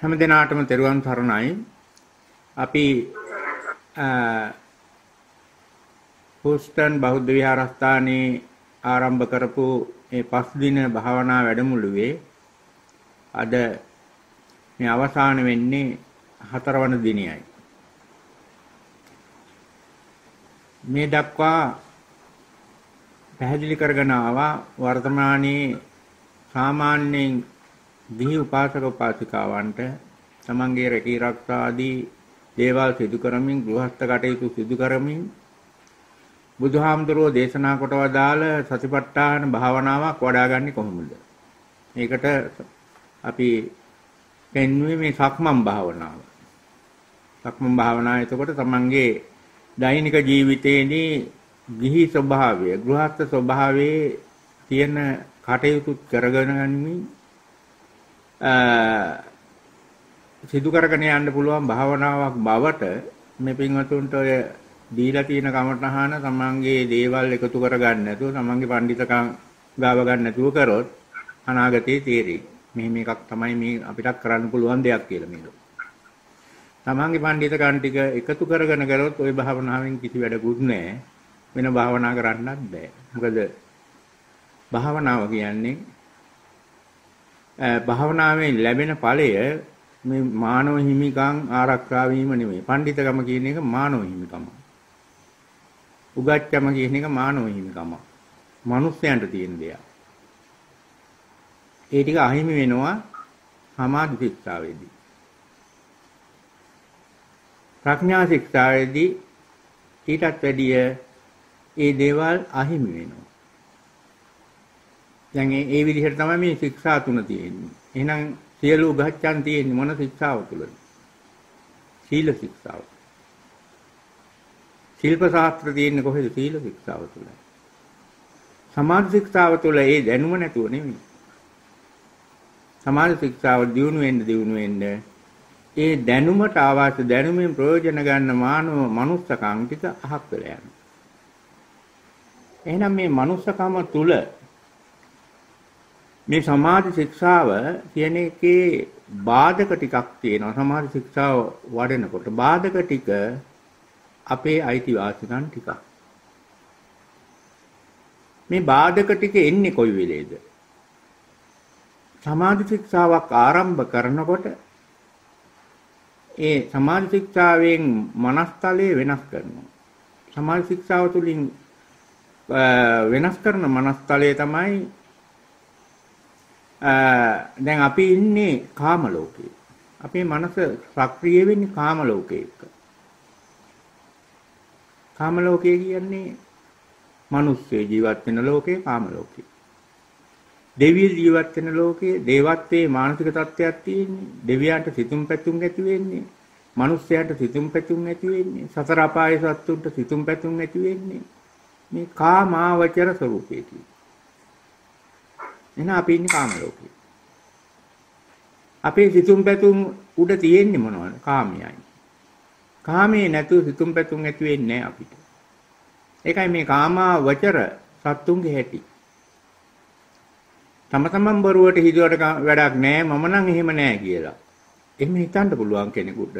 හැම දිනාටම තෙරුවන් සරණයි. අපි හූස්ටන් බෞද්ධ විහාරස්ථානයේ ආරම්භ කරපු මේ පස් දින භාවනා වැඩමුළුවේ අද මේ අවසාන වෙන්නේ හතරවන දිනයයි. මේ දක්වා පැහැදිලි කරගෙන ආවා වර්තමානයේ සාමාන්‍යයෙන් ගිහි උපාසක උපාසිකාවන්ට තමන්ගේ රැකී ආරක්ෂා ආදී දේවල් සිදු කරමින් ගෘහස්ත කටයුතු සිදු කරමින් බුදුහාමුදුරුවෝ දේශනා කොට වදාළ සතිපට්ඨාන භාවනාවක් වඩාගන්නේ කොහොමද? මේකට අපි පෙන්වුවේ මේ සක්මන් භාවනාව. සක්මන් භාවනාව එතකොට තමන්ගේ දෛනික ජීවිතයේදී ගිහි ස්වභාවය, ගෘහස්ත ස්වභාවයේ තියෙන කටයුතු කරගෙන යමින් සිදු කරගෙන යන්න පුළුවන් භාවනාවක් බවට මේ පින්වතුන්ට ඔය දීලා තියෙන කමටහන තමන්ගේ දේවල් එකතු කරගන්න නැතුව තමන්ගේ පඬිතකම් ගාව ගන්න නැතුව කරොත් අනාගතේ තේරෙයි. මෙහෙම එකක් තමයි මේ අපිට කරන්න පුළුවන් දෙයක් කියලා මේක. තමන්ගේ පඬිතකම් ටික එකතු කරගෙන කරොත් ওই භාවනාවෙන් කිසි වැඩකුත් නැහැ. වෙන භාවනා කරන්නත් බෑ. මොකද භාවනාව කියන්නේ භාවනාවෙන් ලැබෙන ඵලය මේ මානව හිමිකම් ආරක්ෂා වීම නෙමෙයි. පඬිතකම කියන එක මානව හිමිකම. උගත්කම කියන එක මානව හිමිකම. මිනිස්යන්ට තියෙන දෙයක්. ඒ ටික අහිමි වෙනවා සමාධි ශික්ෂාවේදී. ප්‍රඥා ශික්ෂාවේදී ඊටත් වැඩිය ඒ දේවල් අහිමි වෙනවා. දැන් ඒ විදිහට තමයි මේ ශික්ෂා තුන තියෙන්නේ. එහෙනම් සියලු උගච්ඡන් තියෙන්නේ මොන ශික්ෂාව තුලද? සීල ශික්ෂාව. ශිල්ප ශාස්ත්‍ර තියෙන්නේ කොහෙද? සීල ශික්ෂාව තුල. සමාධි ශික්ෂාව තුල ඒ දැනුම නැතුව නෙමෙයි. සමාධි ශික්ෂාව දියුණු වෙන්න දියුණු වෙන්න ඒ දැනුමට අවශ්‍ය දැනුමින් ප්‍රයෝජන ගන්න මානව මනුස්සකම් ටික අහක් වෙලා යනවා. එහෙනම් මේ මනුස්සකම තුල මේ සමාධි ශික්ෂාව කියන එකේ බාධක ටිකක් තියෙනවා. සමාධි ශික්ෂාව වඩනකොට බාධක ටික අපේ අයිතිවාසිකම් ටිකක්. මේ බාධක ටික එන්නේ කොයි වෙලේද? සමාධි ශික්ෂාවක් ආරම්භ කරනකොට ඒ සමාධි ශික්ෂාවෙන් මනස්තලය වෙනස් කරනවා. සමාධි ශික්ෂාව තුළින් වෙනස් කරන මනස්තලය තමයි දැන් අපි ඉන්නේ කාම ලෝකේ. අපේ මනස සක්‍රිය වෙන්නේ කාම ලෝකයක. කාම ලෝකය කියන්නේ මිනිස්සු ජීවත් වෙන ලෝකේ කාම ලෝකේ. දෙවියන් ජීවත් වෙන ලෝකේ දේවත්වයේ මානසික තත්ත්වයක් තියෙන්නේ. දෙවියන්ට සිතුම් පැතුම් ඇති වෙන්නේ. මිනිස්යාට සිතුම් පැතුම් ඇති වෙන්නේ. සතර අපායේ සත්තුන්ට සිතුම් පැතුම් ඇති වෙන්නේ. මේ කාමාවචර ස්වરૂපේදී. එහෙනම් අපි ඉන්නේ කාම ලෝකේ. අපේ සිතුම් පැතුම් උඩ තියෙන්නේ මොනවද? කාමයයි. කාමේ නැතුව සිතුම් පැතුම් ඇති වෙන්නේ අපිට. ඒකයි මේ කාමා වචර සත්තුන්ගේ හැටි. තම තමන් බරුවට හිතුවට වැඩක් නැහැ මම නම් එහෙම නැහැ කියලා. එහෙම හිතන්න පුළුවන් කෙනෙකුට.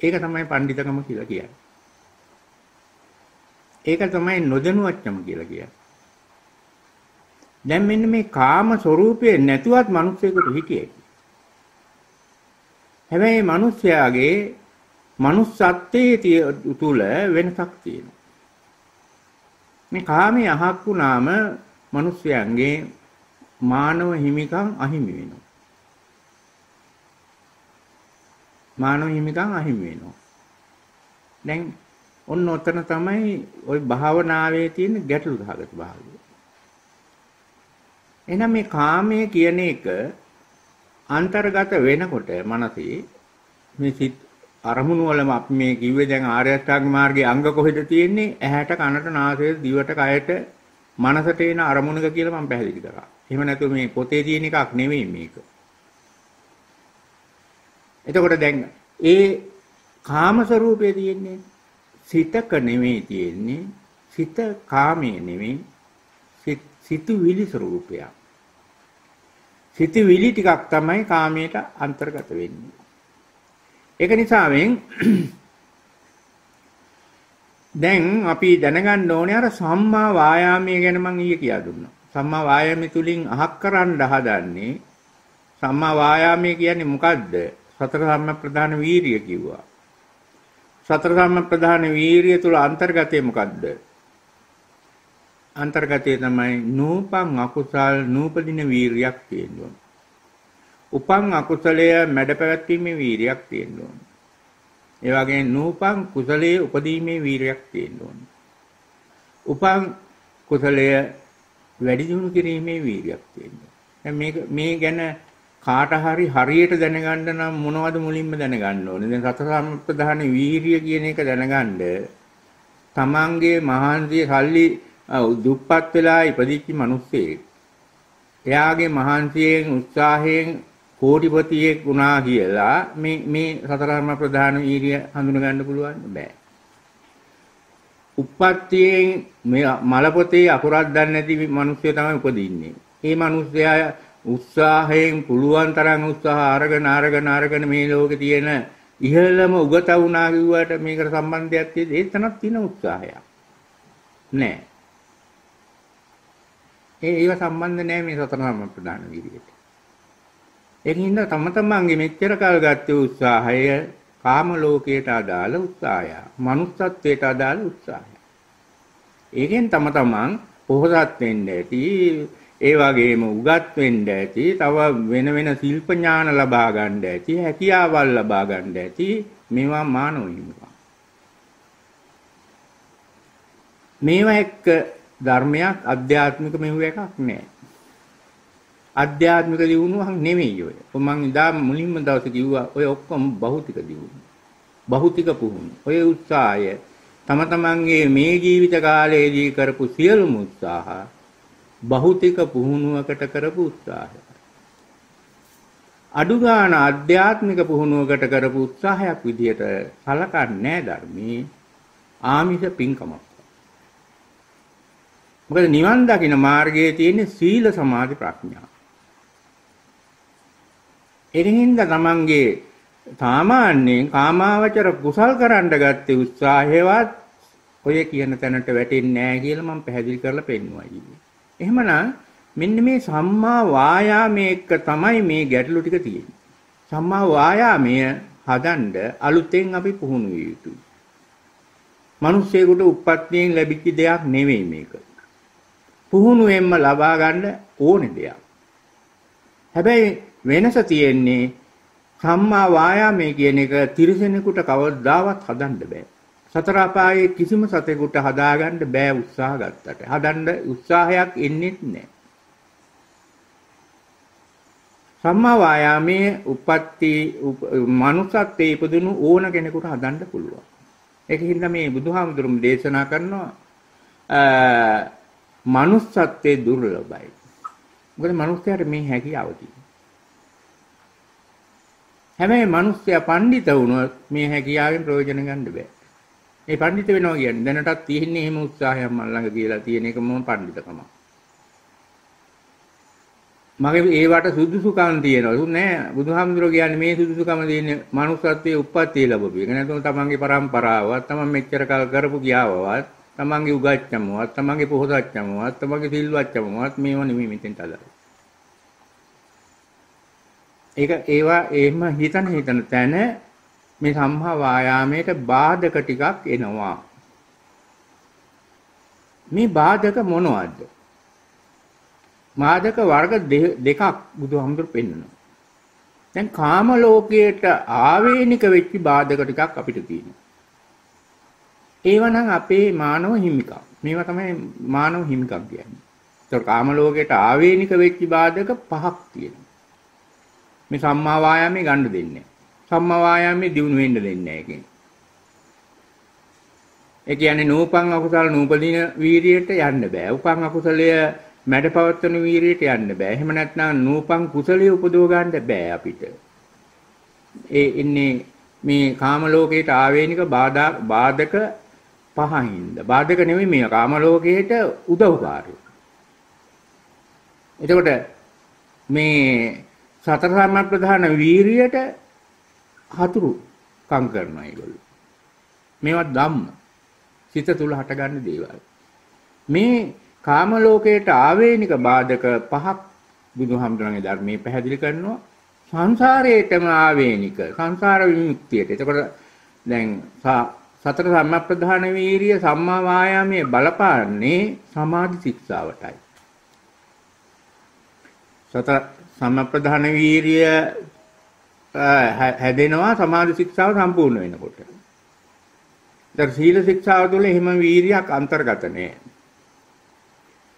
ඒක තමයි පඬිතකම කියලා කියන්නේ. ඒක තමයි නොදැනුවත්කම කියලා කියන්නේ. දැන් මෙන්න මේ කාම ස්වરૂපයේ නැතුවත් මිනිස්සෙකුට හිටියේ. හැබැයි මිනිස්යාගේ manussත්යේ තුල වෙනසක් තියෙනවා. මේ කාමයේ අහක් වුණාම මිනිස්යාගේ මානව හිමිකම් අහිමි වෙනවා. මානව හිමිකම් අහිමි වෙනවා. දැන් ඔන්න ඔතන තමයි ওই භාවනාවේ තියෙන ගැටලු සහගත භාවය. එහෙනම් මේ කාමයේ කියන එක අන්තර්ගත වෙනකොට මනසේ මේ සිත් අරමුණු වලම අපි මේ කිව්වේ දැන් ආර්ය අෂ්ටාංග මාර්ගයේ අංග කොහෙද තියෙන්නේ? ඇහැට, කනට, නාසයට, දිවට, කයට, මනසට එන අරමුණක කියලා මම පැහැදිලි කරා. එහෙම නැතුව මේ පොතේ තියෙන එකක් නෙවෙයි මේක. එතකොට දැන් ඒ කාම ස්වરૂපයේ තියෙන්නේ සිතක නෙවෙයි තියෙන්නේ. සිත කාමයේ නෙවෙයි. සිතුවිලි ස්වરૂපයක්. සිතුවිලි ටිකක් තමයි කාමයට අන්තර්ගත වෙන්නේ. ඒක නිසාවෙන් දැන් අපි දැනගන්න ඕනේ අර සම්මා වායාමයේ ගැන මම ඊයේ කියලා දුන්නා. සම්මා වායාමයේ තුලින් අහක් කරන්න හදන්නේ සම්මා වායාමයේ කියන්නේ මොකද්ද? සතර සම්ම ප්‍රධාන වීරිය කිව්වා. සතර සම්ම ප්‍රධාන වීරිය තුල අන්තර්ගතය මොකද්ද? අන්තර්ගතය තමයි නූපං අකුසල් නූපදින වීරියක් තියෙනවා. උපං අකුසලය මැඩ පැවැත්වීමේ වීරියක් තියෙනවා. ඒ වගේම නූපං කුසලයේ උපදීමේ වීරයක් තියෙන්න ඕනේ. උපං කුසලය වැඩි දියුණු කිරීමේ වීරයක් තියෙන්න ඕනේ. මේක මේ ගැන කාට හරි හරියට දැනගන්න නම් මොනවද මුලින්ම දැනගන්න ඕනේ? දැන් සතර සම්ප්‍රදාන වීරිය කියන එක දැනගන්න තමන්ගේ මහන්සිය සල්ලි දුප්පත් වෙලා ඉපදිච්ච මිනිස්සෙක් එයාගේ මහන්සියෙන් උත්සාහයෙන් කෝටිපතියෙක් වුණා කියලා මේ මේ සතරාර්ම ප්‍රධාන වීර්ය හඳුන ගන්න පුළුවන් බෑ. උප්පත්තියෙන් මේ මල පොතේ අකුරක් දන්නේ නැති මිනිස්සු තමයි උපදින්නේ. මේ මිනිස්සයා උත්සාහයෙන් පුළුවන් තරම් උත්සාහ අරගෙන අරගෙන අරගෙන මේ ලෝකේ තියෙන ඉහළම උගත වුණා කිව්වට මේකට සම්බන්ධයක් තියෙද ඒ තනක් තියෙන උත්සාහයක් නෑ ඒ ඒව සම්බන්ධ නෑ මේ සතරම ප්‍රධාන විදියට ඒකින්ද තම තමන්ගේ මෙච්චර කල් ගත්ත උත්සාහය කාම ලෝකයට අදාළ උත්සාහය, manussත්වයට අදාළ උත්සාහය. ඒකෙන් තම තමන් පොහොසත් වෙන්න ඇති, ඒ වගේම උගත් වෙන්න ඇති, තව වෙන වෙන ශිල්ප ඥාන ලබා ගන්න ඇති, හැකියාවල් ලබා ගන්න ඇති මේවා මානව හිමිකම්. මේවා එක්ක ධර්මයක් අධ්‍යාත්මික මෙහෙව එකක් නෑ. ආධ්‍යාත්මික දියුණුවක් නෙමෙයි ඔය. මම ඉදා මුලින්ම දවසේ කිව්වා ඔය ඔක්කොම භෞතික දියුණුව. භෞතික පුහුණු. ඔය උත්සාහය තම තමන්ගේ මේ ජීවිත කාලයේදී කරපු සියලුම උත්සාහ භෞතික පුහුණුවකට කරපු උත්සාහය. අඩු ගන්න ආධ්‍යාත්මික පුහුණුවකට කරපු උත්සාහයක් විදියට සලකන්නේ ධර්මී ආමිෂ පින්කමක්. මොකද නිවන් දකින්න මාර්ගයේ තියෙන සීල සමාධි ප්‍රඥා. එරින්ද තමන්ගේ සාමාන්‍යයෙන් කාමාවචර කුසල් කරන්න ගත්තේ උත්සාහයවත් ඔය කියන තැනට වැටෙන්නේ නැහැ කියලා මම පැහැදිලි කරලා පෙන්නුවා ඊයේ. එහෙමනම් මෙන්න මේ සම්මා වායාමයේ එක්ක තමයි මේ ගැටලු ටික තියෙන්නේ. සම්මා වායාමය හදන්න අලුතෙන් අපි පුහුණු විය යුතුයි. මිනිස්සෙකුට උප්පත්තියෙන් ලැබිච්ච දෙයක් නෙවෙයි මේක. පුහුණුවෙන්ම ලබා ගන්න ඕනේ දෙයක්. හැබැයි වෙනස තියෙන්නේ සම්මා වායාමයේ කියන එක තිරසනෙකුට කවදාවත් හදන්න බෑ. සතර අපායේ කිසිම සතෙකුට හදාගන්න බෑ උත්සාහ ගත්තට. හදන්න උත්සාහයක් එන්නේ නැහැ. සම්මා වායාමයේ උප්පත්ති මනුස්සත්වයේ ඉපදුණු ඕන කෙනෙකුට හදන්න පුළුවන්. ඒකින්ද මේ බුදුහාමුදුරුවෝ දේශනා කරනවා මනුස්සත්වයේ දුර්ලභයි. මොකද මනුස්සයාට මේ හැකියාව තියෙනවා. හැබැයි මිනිස්සයා පඬිත වුණොත් මේ හැකියාවෙන් ප්‍රයෝජන ගන්න බෑ. මේ පඬිත වෙනවා කියන්නේ දැනටත් තියෙන්නේ එහෙම උත්සාහයක් මල් ළඟ කියලා තියෙන එක මොන පඬිතකම. මගේ ඒවට සුදුසුකම් තියෙනවා. නෑ බුදුහාමුදුරුවෝ කියන්නේ මේ සුදුසුකම තියෙන්නේ manussත්වයේ උප්පත්තිය ලැබපු එක. නැත්නම් තමන්ගේ પરම්පරාවත්, තමන් මෙච්චර කල් කරපු ගියාවවත්, තමන්ගේ උගත්කමවත්, තමන්ගේ පොහොසත්කමවත්, තමන්ගේ සිල්වත්කමවත් මේව නෙමෙයි මෙතෙන්ට අදාළ. ඒක ඒවා එහෙම හිතන හිතන තැන මේ සම්හා වායාමයට බාධක ටිකක් එනවා. මේ බාධක මොනවද? බාධක වර්ග දෙකක් බුදුහාමුදුරු පෙන්වනවා. දැන් කාම ලෝකයට ආවේනික වෙච්ච බාධක ටිකක් අපිට තියෙනවා. ඒව නම් අපේ මානව හිමිකම්. මේවා තමයි මානව හිමිකම් කියන්නේ. ඒතකොට කාම ලෝකයට ආවේනික වෙච්ච බාධක පහක් තියෙනවා. මේ සම්මා වායාමයේ ගන්න දෙන්නේ. සම්මා වායාමයේ දිනු වෙන්න දෙන්නේ නැහැ ඒ කියන්නේ නූපං අකුසල නූපදින වීරියට යන්න බෑ. උපං අකුසලය මැඩපවත්වන වීරියට යන්න බෑ. එහෙම නැත්නම් නූපං කුසලිය උපදව ගන්න බෑ අපිට. ඒ ඉන්නේ මේ කාම ලෝකයට ආවේනික බාධා බාධක පහින්ද. බාධක නෙමෙයි මේ කාම ලෝකයට උදව්කාරය. එතකොට මේ සතර සම්‍යක් ප්‍රධාන වීරියට හතුරු කම් කරනවා ඒගොල්ලෝ. මේවා ධම්ම. සිත තුල හටගන්න දේවල්. මේ කාම ලෝකයට ආවේනික බාධක පහක් බුදුහාමුදුරන්ගේ ධර්මයේ පැහැදිලි කරනවා. සංසාරයේටම ආවේනික සංසාර විමුක්තියට. එතකොට දැන් සතර සම්මප්‍රධාන වීරිය සම්මා වායාමයේ බලපාන්නේ සමාධි ශික්ෂාවටයි. සතර සම්මප්‍රධාන වීරිය හැදෙනවා සමාධි ශික්ෂාව සම්පූර්ණ වෙනකොට. ඒතර සීල ශික්ෂාව තුළ එහෙම වීරියක් අන්තර්ගත නෑ.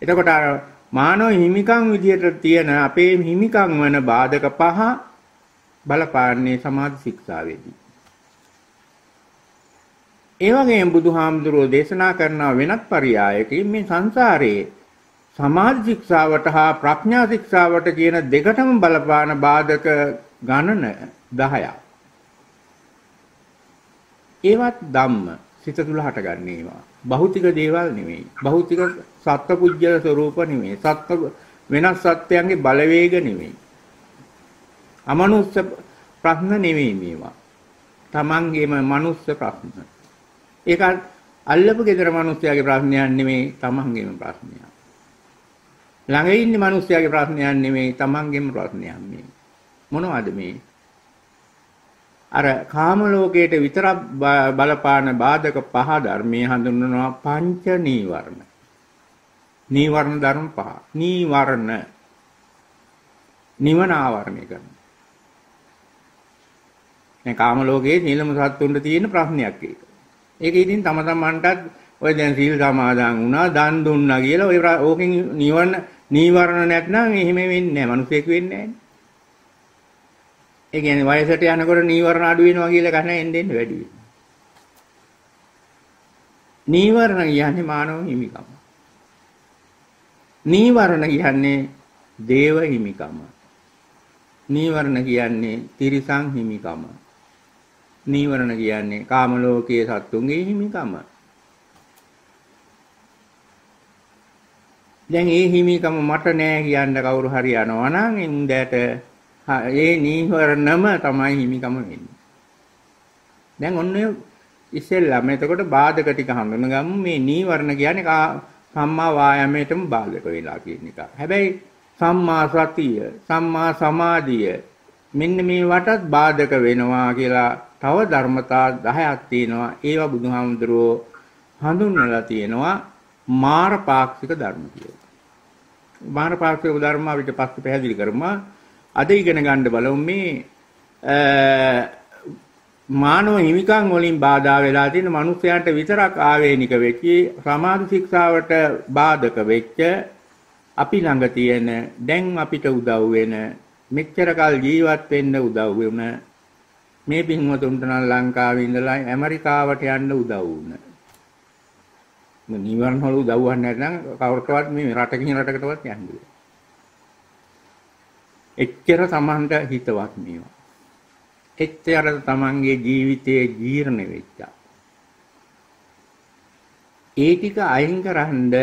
එතකොට අර මානව හිමිකම් විදියට තියෙන අපේ හිමිකම් වන බාධක පහ බලපාන්නේ සමාධි ශික්ෂාවේදී. ඒ වගේම බුදුහාමුදුරෝ දේශනා කරන වෙනත් පරයයකින් මේ සංසාරයේ සමාධි ශික්ෂාවට හා ප්‍රඥා ශික්ෂාවට කියන දෙකටම බලපාන බාධක ගණන 10ක්. ඒවත් ධම්ම සිත තුල හටගන්නේ ඒවා. භෞතික දේවල් නෙවෙයි. භෞතික සත්පුජ්‍යල ස්වરૂප නෙවෙයි. සත්ව වෙනස් සත්‍යයන්ගේ බලවේග නෙවෙයි. අමනුස්ස ප්‍රශ්න නෙවෙයි මේවා. තමන්ගේම මනුස්ස ප්‍රශ්න. ඒක අල්ලපු gedara මිනිස්යාගේ ප්‍රශ්නයක් නෙමෙයි තමන්ගේම ප්‍රශ්නයක්. ළඟ ඉන්න මිනිස්යාගේ ප්‍රශ්නයක් නෙමෙයි තමන්ගේම ප්‍රශ්නයක් මේ. මොනවද මේ? අර කාම ලෝකයට විතරක් බලපාන බාධක පහ ධර්මයේ හඳුන්වනවා පංච නීවරණ. නීවරණ ධර්ම පහ. නීවරණ නිවන ආවරණය කරන. මේ කාම ලෝකයේ නිලම සත්තුන්ට තියෙන ප්‍රශ්නයක් ඒක. ඒක ඉතින් තම තමන්ටත් ඔය දැන් සීල් සමාදන් වුණා, දන් දුන්නා කියලා ඔය ඕකෙන් නිවන නීවරණ නැත්නම් එහෙම වෙන්නේ නැහැ. මිනිසෙක් වෙන්නේ නැහැ. ඒ කියන්නේ වයසට යනකොට නීවරණ අඩු වෙනවා කියලා කන එන්න එන්න වැඩි වෙනවා. නීවරණ කියන්නේ මානව හිමිකම. නීවරණ කියන්නේ දේව හිමිකම. නීවරණ කියන්නේ තිරිසන් හිමිකම. නීවරණ කියන්නේ කාම ලෝකයේ සත්තුන්ගේ හිමිකම. දැන් ඒ හිමිකම මට නෑ කියන්න කවුරු හරි යනවා නම් ඉන්දට ඒ නීවරණම තමයි හිමිකම වෙන්නේ. දැන් ඔන්න ඉස්සෙල්ලාම එතකොට බාධක ටික හඳුනගමු මේ නීවරණ කියන්නේ සම්මා වායාමයටම බාධක වෙලා කියන එක. හැබැයි සම්මා සතිය, සම්මා සමාධිය මෙන්න මේ වටත් බාධක වෙනවා කියලා තව ධර්මතා 10ක් තියෙනවා. ඒවා බුදුහාමුදුරුවෝ හඳුන්වලා තියෙනවා මාරපාක්ෂික ධර්ම කියලා. මාරපාක්ෂික ධර්ම අපිට පස්සේ පැහැදිලි කරමුවා. අද ඉගෙන ගන්න බලමු මේ මානව හිමිකම් වලින් බාධා වෙලා තියෙන මිනිස්යාන්ට විතරක් ආවේනික වෙච්ච සමාධි ශික්ෂාවට බාධක වෙච්ච අපි ළඟ තියෙන දැන් අපිට උදව් වෙන මෙච්චර කල් ජීවත් වෙන්න උදව් වුණ මේ පින්වතුන්ට නම් ලංකාවේ ඉඳලා ඇමරිකාවට යන්න උදව් වුණ. නිවර්ණ වල උදව්වක් නැත්නම් කවුරකවත් මේ රටකින් රටකටවත් යන්න බෑ. එච්චර තමන්ට හිතවත් මේවා. එච්චර තමන්ගේ ජීවිතයේ ජීර්ණ වෙච්චා. ඒ ටික අයින් කරන්න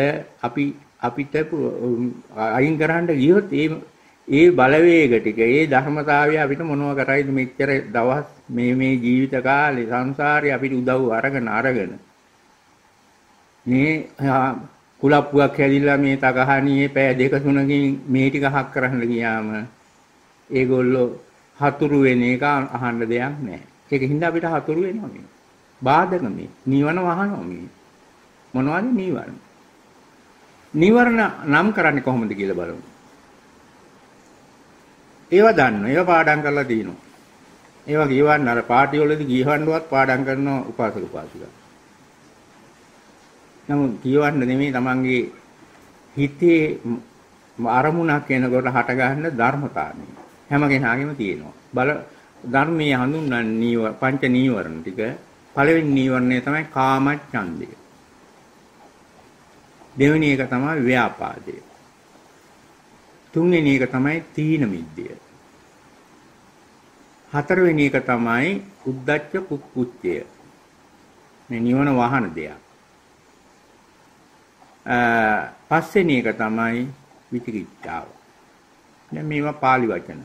අපි අපිට අයින් කරන්න ගියොත් ඒ ඒ බලවේග ටික ඒ ධර්මතාවය අපිට මොනව කරයිද මෙච්චර දවස් මේ මේ ජීවිත කාලේ සංසාරේ අපිට උදව් අරගෙන අරගෙන මේ කුලප්පුවක් හැදිලා මේ තකහණියේ පෑ දෙක තුනකින් මේ ටික හක් කරන්න ගියාම ඒගොල්ලෝ හතුරු වෙන එක අහන්න දෙයක් නැහැ. ඒක හින්දා අපිට හතුරු වෙනවා මේ. බාධක මේ. නිවන වහනවා මේ. මොනවද නිවන? නිවරණ නම් කරන්නේ කොහොමද කියලා බලමු. ඒවා දන්න. ඒවා පාඩම් කරලා දිනනවා. ඒවා කියවන්න අර පාටි වලදී ගියවන්නවත් පාඩම් කරන උපාසක උපාසිකා. නමුත් කියවන්න නෙමෙයි තමන්ගේ හිතේ අරමුණක් එනකොට හට ගන්න ධර්මතාවය. හැම කෙනාගේම තියෙනවා. බල ධර්මයේ හඳුන්වන්නේ නීව පංච නීවරණ ටික. පළවෙනි නීවරණය තමයි කාමච්ඡන්දය. දෙවෙනි එක තමයි ව්‍යාපාදය. තුන්වෙනි එක තමයි තීන මිද්දය. හතරවෙනි එක තමයි උද්දච්ච කුක්කුච්චය. මේ නිවන වහන දෙයක්. පස්වෙනි එක තමයි විචිකිච්ඡාව. දැන් මේවා pāli වචන.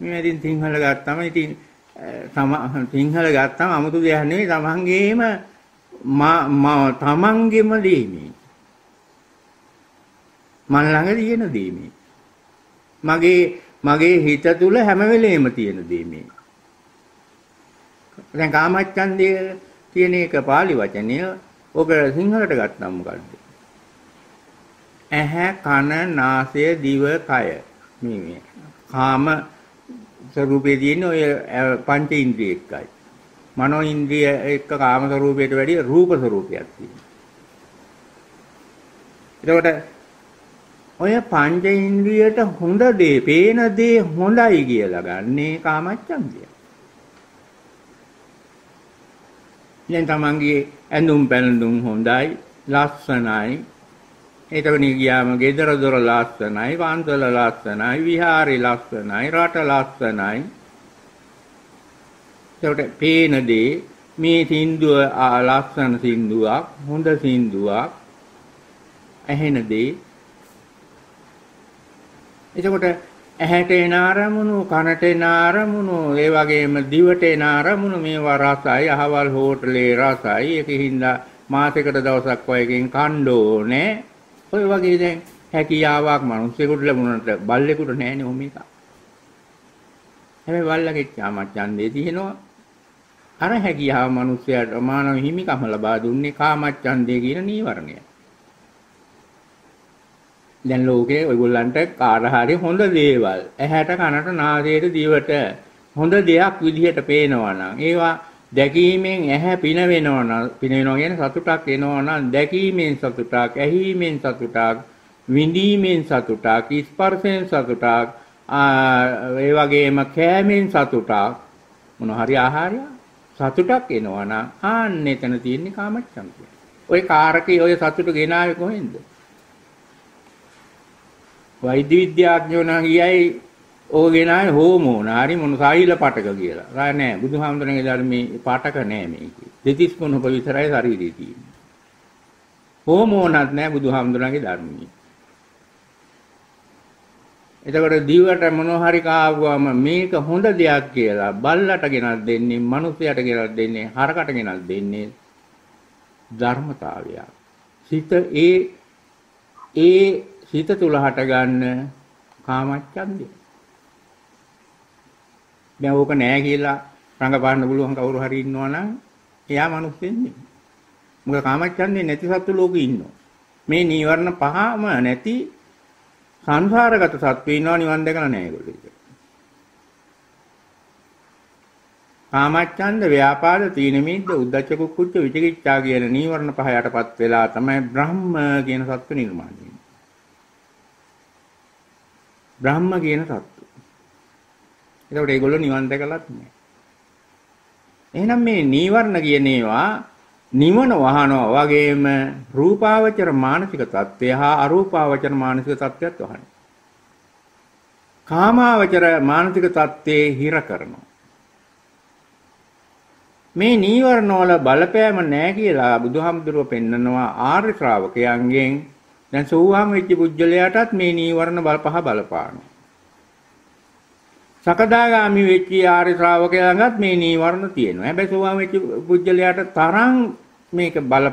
මේ ඉතින් සිංහල ගත්තම ඉතින් සිංහල ගත්තම 아무තු දෙයක් නෙවෙයි තමන්ගේම තමන්ගේම දේ මේ. මන් ළඟ තියෙන දේ මේ. මගේ මගේ හිත තුල හැම වෙලේම තියෙන දේ මේ. දැන් කාමච්ඡන්දය කියන එක pāli වචනය ඔක සිංහලට ගත්නම් මොකද්ද? ඇහැ කන නාසය දිව කය මේ මේ කාම ස්වરૂපයේ තියෙන ඔය පංච ඉන්ද්‍රිය එකයි. මනෝ ඉන්ද්‍රිය එක්ක කාම ස්වરૂපයට වැඩිය රූප ස්වરૂපයක් තියෙනවා. එතකොට ඔය පංච ඉන්ද්‍රියට හොඳ දේ, පේන දේ හොඳයි කියලා ගන්නේ කාමච්ඡන්දය. දැන් තමන්ගේ ඇඳුම් පැළඳුම් හොඳයි, ලස්සනයි. එතකොට ගියාම ගෙදර දොර ලස්සනයි, වන්දල ලස්සනයි, විහාරේ ලස්සනයි, රට ලස්සනයි. එතකොට පේන දේ මේ සින්දුව ලස්සන සින්දුවක්, හොඳ සින්දුවක්. ඇහෙන දේ එතකොට ඇහැට එන අරමුණු, කනට එන අරමුණු, ඒ වගේම දිවට එන අරමුණු මේවා රසයි, අහවල් හෝටලේ රසයි. ඒකින්ද මාසෙකට දවසක් වයකින් කන්න ඕනේ. ඔය වගේ දැන් හැකියාවක් මිනිස්සුෙකුට ලැබුණාට බල්ලෙකුට නැහැනේ ඔහොම එකක්. හැබැයි බල්ලගේ චාමච්ඡන්දේ තියෙනවා. අර හැකියාව මිනිස්සයාට මානව හිමිකම ලබා දුන්නේ කාමච්ඡන්දේ කියන නීවරණයයි. දැන් ලෝකේ ඔයගොල්ලන්ට කාට හරි හොඳ දේවල් ඇහැට කනට නාසයට දිවට හොඳ දෙයක් විදිහට පේනවා නම් ඒවා දැකීමෙන් ඇහැ පින වෙනවා නම් පින වෙනවා කියන්නේ සතුටක් එනවා නම් දැකීමෙන් සතුටක් ඇහිීමෙන් සතුටක් විඳීමෙන් සතුටක් ස්පර්ශයෙන් සතුටක් ඒ වගේම කෑමෙන් සතුටක් මොන හරි ආහාරය සතුටක් එනවා නම් ආන්න එතන තියෙන්නේ කාමච්ඡන්දය. ওই කාරකේ ඔය සතුට ගෙනාවේ කොහෙන්ද? වෛද්‍ය විද්‍යාඥයෝ නම් කියයි ඕගේ නෑ හෝමෝන හරි මොන සාහිල පටක කියලා. රා නෑ බුදුහාමුදුරන්ගේ ධර්මයේ පටක නෑ මේක. දෙතිස් මොනප විතරයි ශරීරයේ තියෙන්නේ. හෝමෝනත් නෑ බුදුහාමුදුරන්ගේ ධර්මයේ. එතකොට දිවට මොන හරි කාවුවම මේක හොඳ දෙයක් කියලා බල්ලට ගෙනත් දෙන්නේ, මිනිසයාට ගෙනත් දෙන්නේ, හරකට ගෙනත් දෙන්නේ ධර්මතාවයක්. සිත ඒ ඒ හිත තුල හටගන්න කාමච්ඡන්දය. දැන් ඕක නෑ කියලා රඟපාන්න පුළුවන් කවුරු හරි ඉන්නවනම් එයා මිනිස්සෙන් නෙමෙයි. මොකද කාමච්ඡන්දේ නැති සත්තු ලෝකෙ ඉන්නවා. මේ නීවරණ පහම නැති සංසාරගත සත්තු ඉන්නවා නිවන් දැකලා නෑ ඒගොල්ලෝ. කාමච්ඡන්ද ව්‍යාපාද තීන මිද්ද උද්ධච්ච කුක්කුච්ච විචිකිච්ඡා කියන නීවරණ පහ යටපත් වෙලා තමයි බ්‍රහ්ම කියන සත්තු නිර්මාණය බ්‍රහ්ම කියන தত্ত্ব. එතකොට ඒගොල්ලෝ නිවන් දැකලත් නෑ. එහෙනම් මේ නීවරණ කියන ඒවා නිවන වහනවා වගේම රූපාවචර මානසික தত্ত্বය හා අරූපාවචර මානසික தত্ত্বයත් වහනවා. කාමාවචර මානසික தත්ත්වේ හිර කරනවා. මේ නීවරණ වල බලපෑම නැහැ කියලා බුදුහාමුදුරුව පෙන්නනවා ආර්ය ශ්‍රාවකයන්ගෙන් දැන් සෝවාන් වෙච්ච පුජ්‍යලයාටත් මේ නීවරණ බල පහ බලපානවා. සකදාගාමි වෙච්ච ආර්ය ශ්‍රාවකයා ළඟත් මේ නීවරණ තියෙනවා. හැබැයි සෝවාන් වෙච්ච පුජ්‍යලයාට තරම් මේක බල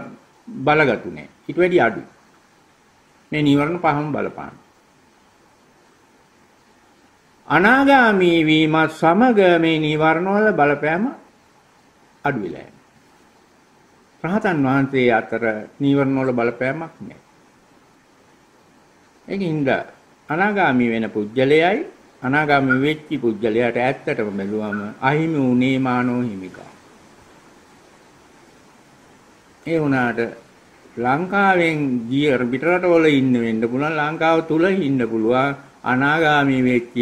බලගතු නෑ. ඊට වැඩි අඩුයි. මේ නීවරණ පහම බලපාන. අනාගාමී වීමත් සමග මේ නීවරණ වල බලපෑම අඩු වෙලා යනවා. රහතන් වහන්සේ අතර නීවරණ වල බලපෑමක් නැහැ. ඒකින්ද අනාගාමී වෙන පුජ්‍යලයයි අනාගාමී වෙච්ච පුජ්‍යලයට ඇත්තටම බැලුවම අහිමි උනේ මානෝ හිමිකම්. ඒ වුණාට ලංකාවෙන් ගිය පිටරටවල ඉන්න වෙන්න පුළුවන් ලංකාව තුල ඉන්න පුළුවන් අනාගාමී වෙච්ච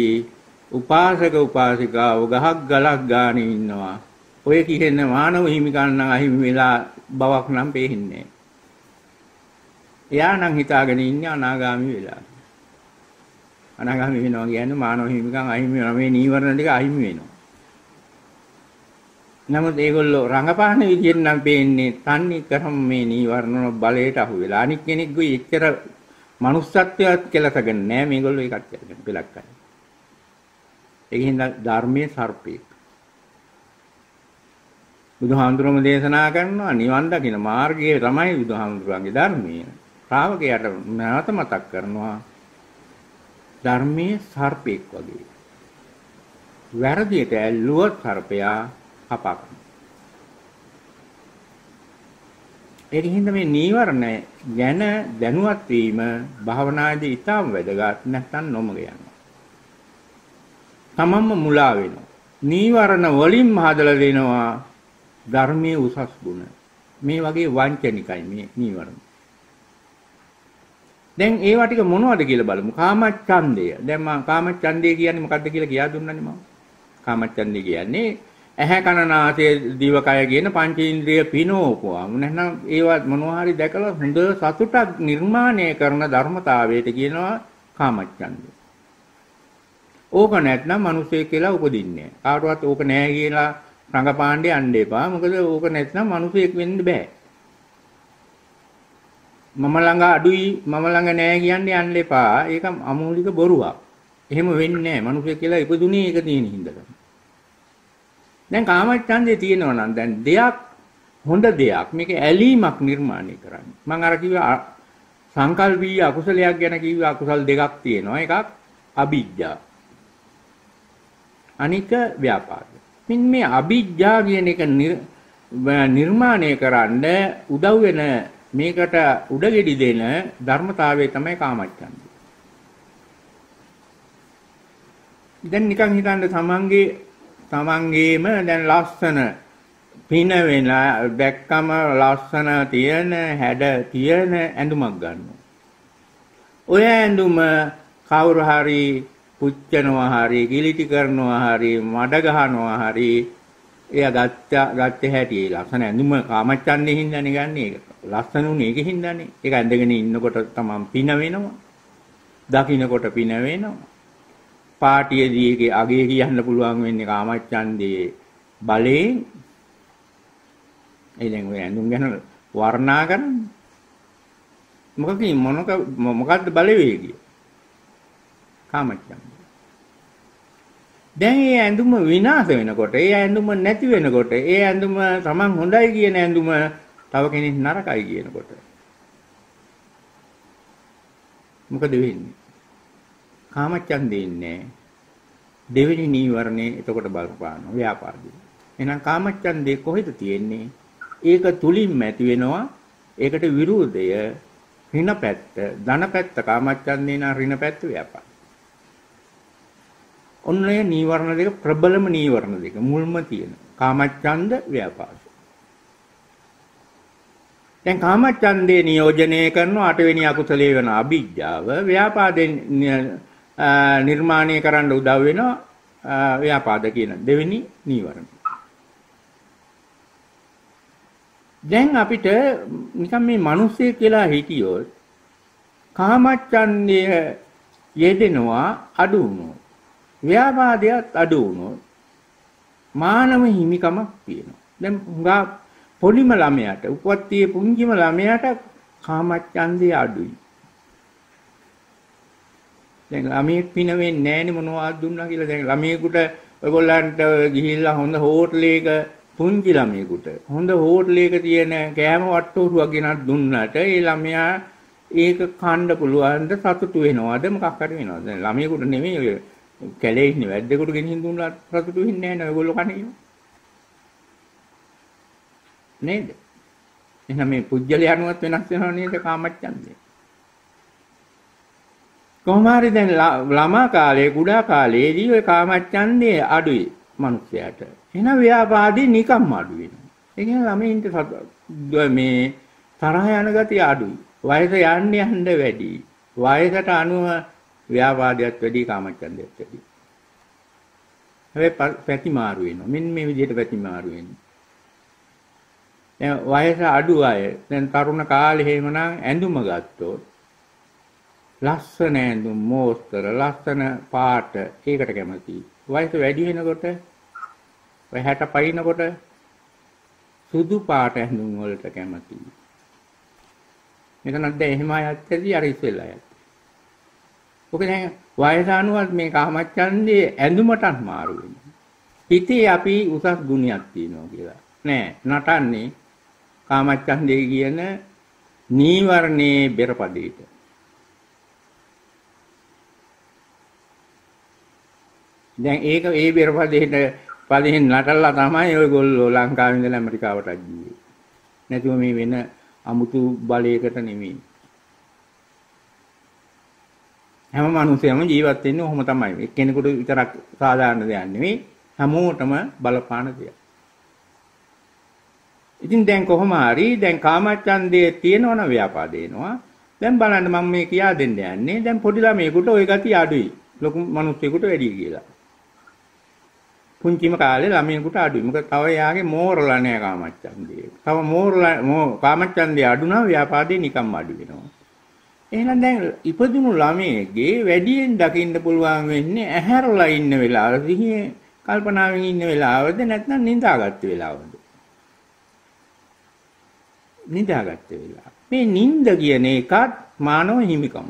උපාසක උපාසිකාව ගහක් ගලක් ගානේ ඉන්නවා. ඔය කියන මානව හිමිකම් නම් අහිමි වෙලා බවක් නම් පේන්නේ නැහැ. එයා නම් හිතාගෙන ඉන්නේ අනාගාමි වෙලා. අනාගාමි වෙනවා කියන්නේ මානව හිමිකම් අහිමි වෙනවා. මේ නීවරණ ටික අහිමි වෙනවා. නමුත් ඒගොල්ලෝ රංගපාන විදිහෙන් නම් පේන්නේ තන්නේ කරම මේ නීවරණ බලයට අහු වෙලා. අනික් කෙනෙක්ගේ එච්චර manussත්වයක් කෙලසගෙන නෑ මේගොල්ලෝ ඒකත් කරගෙන පෙලක් කරන්නේ. ඒකින්ද ධර්මයේ සර්පේ. බුදුහාමුදුරුවෝ දේශනා කරනවා නිවන් දකින මාර්ගය තමයි බුදුහාමුදුරුවන්ගේ ධර්මය. ශ්‍රාවකයාට නැවත මතක් කරනවා ධර්මයේ සර්පෙක් වගේ. වැරදියට ඇල්ලුවොත් සර්පයා කපක්. ඒකින්ද මේ නීවරණ ගැන දැනුවත් වීම භාවනාදී ඊටම වැදගත් නැත්නම් නොමග යනවා. තමන්ම මුලා වෙනවා. නීවරණ වලින් හදලා දෙනවා ධර්මයේ උසස් ගුණ. මේ වගේ වංචනිකයි මේ නීවරණ. දැන් ඒවා ටික මොනවද කියලා බලමු. කාමච්ඡන්දය. දැන් මම කාමච්ඡන්දය කියන්නේ මොකද්ද කියලා කියා දුන්නානේ මම. කාමච්ඡන්දය කියන්නේ ඇහැ කන නාසය දිවකය කියන පංචේන්ද්‍රිය පිනෝපුවාම නැත්නම් ඒවත් මොනවා හරි දැකලා හොඳ සතුටක් නිර්මාණය කරන ධර්මතාවයට කියනවා කාමච්ඡන්දය. ඕක නැත්නම් මිනිස්සෙක් කියලා උපදින්නේ නැහැ. කාටවත් ඕක නැහැ කියලා රංගපාණ්ඩේ යන්න එපා. මොකද ඕක නැත්නම් මිනිසෙක් වෙන්න බෑ. මම ළඟ අඩුයි මම ළඟ නෑ කියන්නේ යන්න එපා. ඒක අමූලික බොරුවක්. එහෙම වෙන්නේ නෑ. මිනිසෙක් කියලා ඉපදුනේ ඒක තියෙන හින්දා. දැන් කාමච්ඡන්දේ තියෙනවා නම් දැන් දෙයක් හොඳ දෙයක් මේක ඇලීමක් නිර්මාණය කරන්න. මම අර කිව්වා සංකල්පීය අකුසලයක් ගැන කිව්වා අකුසල් දෙකක් තියෙනවා. එකක් අවිජ්ජා. අනික ව්‍යාපාද. මෙන්න මේ අවිජ්ජා කියන එක නිර්මාණය කරන්න උදව් වෙන මේකට උඩගෙඩි දෙන ධර්මතාවය තමයි කාමච්ඡන්දය. දැන් නිකන් හිතන්න තමන්ගේ තමන්ගේම දැන් ලස්සන පින වෙන දැක්කම ලස්සන තියෙන හැඩ තියෙන ඇඳුමක් ගන්නවා. ඔය ඇඳුම කවුරු හරි පුච්චනවා හරි ගිලිටි කරනවා හරි මඩ ගහනවා හරි එයා ගත්ත ගත්තේ හැටි ලස්සන ඇඳුම කාමච්ඡන්දේ හින්දානේ ගන්න ඒක ලස්සන උනේ ඒක හින්දානේ ඒක ඇඳගෙන ඉන්නකොට තමන් පින වෙනවා. දකින්නකොට පින වෙනවා. පාටියේදී ඒකේ අගේ කියන්න පුළුවන් වෙන්නේ කාමච්ඡන්දේ බලයෙන්. ඒ දැන් ඔය ඇඳුම් ගැන වර්ණනා කරන්නේ. මොකද මොනක මොකද්ද බලවේගය කාමච්ඡන්දය. දැන් ඒ ඇඳුම විනාශ වෙනකොට, ඒ ඇඳුම නැති වෙනකොට, ඒ ඇඳුම Taman හොඳයි කියන ඇඳුම තව කෙනෙක් නරකයි කියනකොට මොකද වෙන්නේ? කාමච්ඡන්දේ ඉන්නේ දෙවෙනි නීවරණේ එතකොට බලපානවා ව්‍යාපාදේ. එහෙනම් කාමච්ඡන්දේ කොහෙද තියෙන්නේ? ඒක තුලින්ම ඇති වෙනවා. ඒකට විරුද්ධය ඍණ පැත්ත, ධන පැත්ත කාමච්ඡන්දේ නා ඍණ පැත්ත ව්‍යාපාද. ඔන්න ඒ නීවරණ දෙක ප්‍රබලම නීවරණ දෙක මුල්ම තියෙන. කාමච්ඡන්ද ව්‍යාපාද. දැන් කාමච්ඡන්දේ නියෝජනය කරන අටවෙනි අකුසලයේ වෙන අභිජ්ජාව ව්‍යාපාදෙන් නිර්මාණය කරන්න උදව් වෙනවා ව්‍යාපාද කියන දෙවෙනි නීවරණ. දැන් අපිට නිකන් මේ මිනිස්සෙක් කියලා හිටියොත් කාමච්ඡන්දය යෙදෙනවා අඩු වුණොත් ව්‍යාපාදයක් අඩු වුණොත් මානව හිමිකමක් තියෙනවා. දැන් හුඟා පොඩිම ළමයාට උපත්තියේ පුංචිම ළමයාට කාමච්ඡන්දේ අඩුයි. දැන් ළමයෙක් පින වෙන්නේ නැහෙනේ මොනවද දුන්නා කියලා දැන් ළමයෙකුට ඔයගොල්ලන්ට ගිහිල්ලා හොඳ හෝටලයක පුංචි ළමයෙකුට හොඳ හෝටලයක තියෙන කෑම වට්ටෝරුවක් ගෙනත් දුන්නාට ඒ ළමයා ඒක කන්න පුළුවන්ද සතුටු වෙනවද මොකක් හරි වෙනවද දැන් ළමයෙකුට නෙමෙයි කැලේ ඉන්නේ වැද්දෙකුට ගෙනින් දුන්නා සතුටු වෙන්නේ නැහැ නේ ඔයගොල්ලෝ කන්නේ. නේද? එහෙනම් මේ පුජ්‍යලේ අනුවත් වෙනස් වෙනව නේද කාමච්ඡන්දේ? කොහොම හරි දැන් ළමා කාලේ කුඩා කාලේදී ඔය කාමච්ඡන්දේ අඩුයි මිනිස්සයාට. එහෙනම් ව්‍යාපාදී නිකම්ම අඩු වෙනවා. ඒ කියන්නේ ළමයින්ට මේ තරහ යන ගතිය අඩුයි. වයස යන්න යන්න වැඩි. වයසට අනුව ව්‍යාපාදයක් වැඩි කාමච්ඡන්දයක් වැඩි. හැබැයි පැති මාරු වෙනවා. මෙන්න මේ විදිහට පැති මාරු වෙනවා. දැන් වයස අඩු අය දැන් තරුණ කාලේ එහෙමනම් ඇඳුම ගත්තොත් ලස්සන ඇඳුම් මෝස්තර ලස්සන පාට ඒකට කැමතියි. වයස වැඩි වෙනකොට ඔය 60 පයින්නකොට සුදු පාට ඇඳුම් වලට කැමතියි. මෙතනත් දැන් එහෙම අයත් ඇති අර ඉස්සෙල්ලා අයත්. ඔක දැන් වයස අනුව මේ කාමච්ඡන්දේ ඇඳුමටත් මාරු වෙනවා. හිතේ අපි උසස් ගුණයක් තියෙනවා කියලා. නෑ නටන්නේ කාමච්ඡන්දේ කියන නීවරණේ බෙරපදේට. දැන් ඒක ඒ බෙරපදේට පදෙන් නටලා තමයි ඔයගොල්ලෝ ලංකාවේ ඉඳලා ඇමරිකාවට ගියේ. නැතුව මේ වෙන අමුතු බලයකට නෙමෙයි. හැම මිනිසෙම ජීවත් වෙන්නේ ඔහොම තමයි. එක්කෙනෙකුට විතරක් සාධාරණ දෙයක් නෙමෙයි. හැමෝටම බලපාන දෙයක්. ඉතින් දැන් කොහොම හරි දැන් කාමච්ඡන්දේ තියෙනවන ව්‍යාපාදේනවා. දැන් බලන්න මම මේ කියා දෙන්න යන්නේ. දැන් පොඩි ළමයෙකුට ওই ගතිය අඩුයි. ලොකු මිනිස්සෙකුට වැඩි කියලා. පුංචිම කාලේ ළමයෙකුට අඩුයි. මොකද තව යාගේ මෝරලා නැහැ කාමච්ඡන්දේ. තව මෝරලා කාමච්ඡන්දේ අඩු නම් ව්‍යාපාදේ නිකම්ම අඩු වෙනවා. එහෙනම් දැන් ඉපදුණු ළමයේගේ වැඩියෙන් දකින්න පුළුවන් වෙන්නේ ඇහැරලා ඉන්න වෙලාව, සිහියේ කල්පනාවෙන් ඉන්න වෙලාවද නැත්නම් නිදාගත්ත වෙලාවද? නිදාගත්ත වෙලාව. මේ නිින්ද කියන එකත් මානව හිමිකම.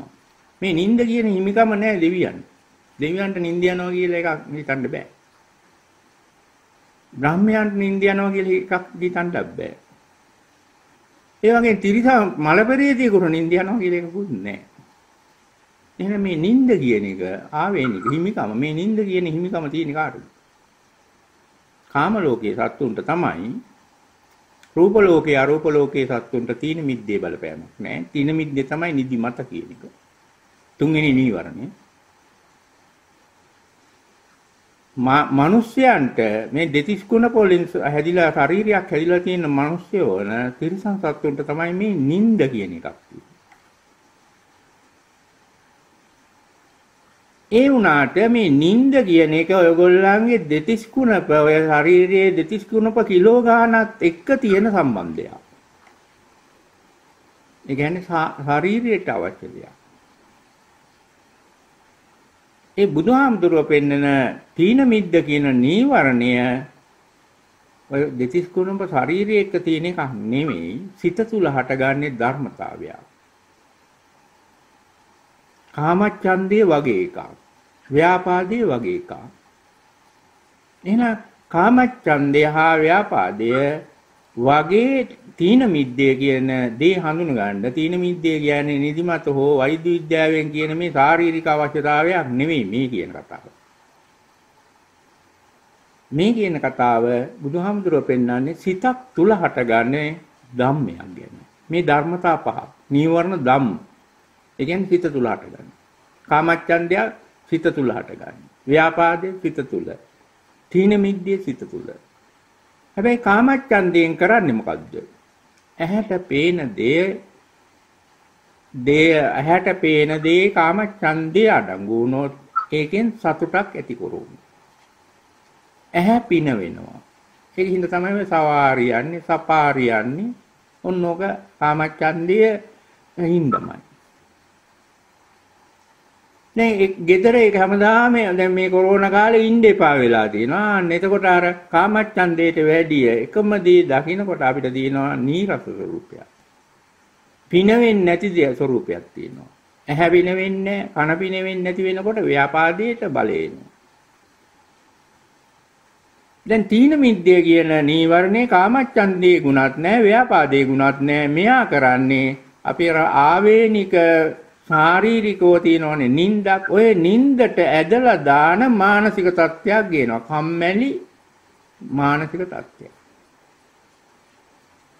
මේ නිින්ද කියන හිමිකම නෑ දෙවියන්. දෙවියන්ට නිින්ද යනවා කියලා එකක් හිතන්න බෑ. බ්‍රහ්මයන්ට නිින්ද යනවා කියලා එකක් හිතන්නත් බෑ. ඒ වගේ තිරිසා මලපෙරේතියෙකුට නිින්ද යනවා කියලා එකකුත් නෑ. එහෙනම් මේ නිින්ද කියන එක ආවේනික හිමිකම මේ නිින්ද කියන හිමිකම තියෙන කාටද? කාම ලෝකයේ සත්තුන්ට තමයි රූප ලෝකේ අරූප ලෝකේ සත්තුන්ට තීන මිද්දේ බලපෑමක් නෑ. තීන මිද්දේ තමයි නිදි මත කියන එක. තුන්වෙනි නීවරණය. මිනිස්යන්ට මේ දෙතිස් ගුණ පොලින් හැදිලා ශරීරයක් හැදිලා තියෙන මිනිස්යෝ න තිරිසන් සත්තුන්ට තමයි මේ නිନ୍ଦ කියන එකක් ඒ වුණාට මේ නිନ୍ଦ කියන එක ඔයගොල්ලන්ගේ දෙතිස් කුණප ඔය ශරීරයේ දෙතිස් කුණප කිලෝ ගානක් එක්ක තියෙන සම්බන්ධයක්. ඒ කියන්නේ ශරීරයට අවශ්‍ය දෙයක්. ඒ බුදුහාමුදුරුව පෙන්නන තීන මිද්ද කියන නීවරණය ඔය දෙතිස් කුණප ශරීරයේ එක්ක තියෙන එකක් නෙමෙයි සිත තුල හටගන්නේ ධර්මතාවයක්. කාමච්ඡන්දේ වගේ එකක්. ව්‍යාපාදේ වගේ එකක්. එහෙනම් කාමච්ඡන්දය හා ව්‍යාපාදය වගේ තීන මිද්දේ කියන දේ හඳුන ගන්න තීන මිද්දේ කියන්නේ නිදිමත හෝ වෛද්‍ය විද්‍යාවෙන් කියන මේ ශාරීරික අවශ්‍යතාවයක් නෙමෙයි මේ කියන කතාව. මේ කියන කතාව බුදුහාමුදුරුවෝ පෙන්වන්නේ සිතක් තුල හටගන්නේ ධම්මයක් ගැන. මේ ධර්මතා පහ. නීවරණ ධම්ම. ඒ කියන්නේ සිත තුල හටගන්නේ. කාමච්ඡන්දය සිත තුල හටගන්නේ. ව්‍යාපාදයේ සිත තුල. තීන මිද්දේ සිත තුල. හැබැයි කාමච්ඡන්දයෙන් කරන්නේ මොකද්ද? ඇහැට පේන දේ දේ ඇහැට පේන දේ කාමච්ඡන්දේ අඩංගු වුණොත් ඒකෙන් සතුටක් ඇති කරගන්න. ඇහැ පින වෙනවා. ඒක හින්දා තමයි මේ සවාරි යන්නේ, සපාරි යන්නේ. ඔන්නෝක කාමච්ඡන්දය හින්දාමයි. දැන් ගෙදර ඒක හැමදාම දැන් මේ කොරෝනා කාලේ ඉන්න එපා වෙලා තියෙනවා. අන්න එතකොට අර කාමච්ඡන්දේට වැඩිය එකම දේ දකින්නකොට අපිට තියෙනවා නීරස ස්වરૂපයක්. පිනවෙන්නේ නැති දේ ස්වરૂපයක් තියෙනවා. ඇහැ පිනවෙන්නේ කන පිනවෙන්නේ නැති වෙනකොට ව්‍යාපාදයට බලය එනවා. දැන් තීන මිද්දේ කියන නීවරණේ කාමච්ඡන්දේ ගුණත් නැහැ ව්‍යාපාදේ ගුණත් නැහැ. මෙයා කරන්නේ අපි ආවේනික ශාරීරිකව තියෙනවනේ. නින්දක් ඔය නින්දට ඇදලා දාන මානසික තත්ත්වයක් ගේනවා. කම්මැලි මානසික තත්ත්වයක්.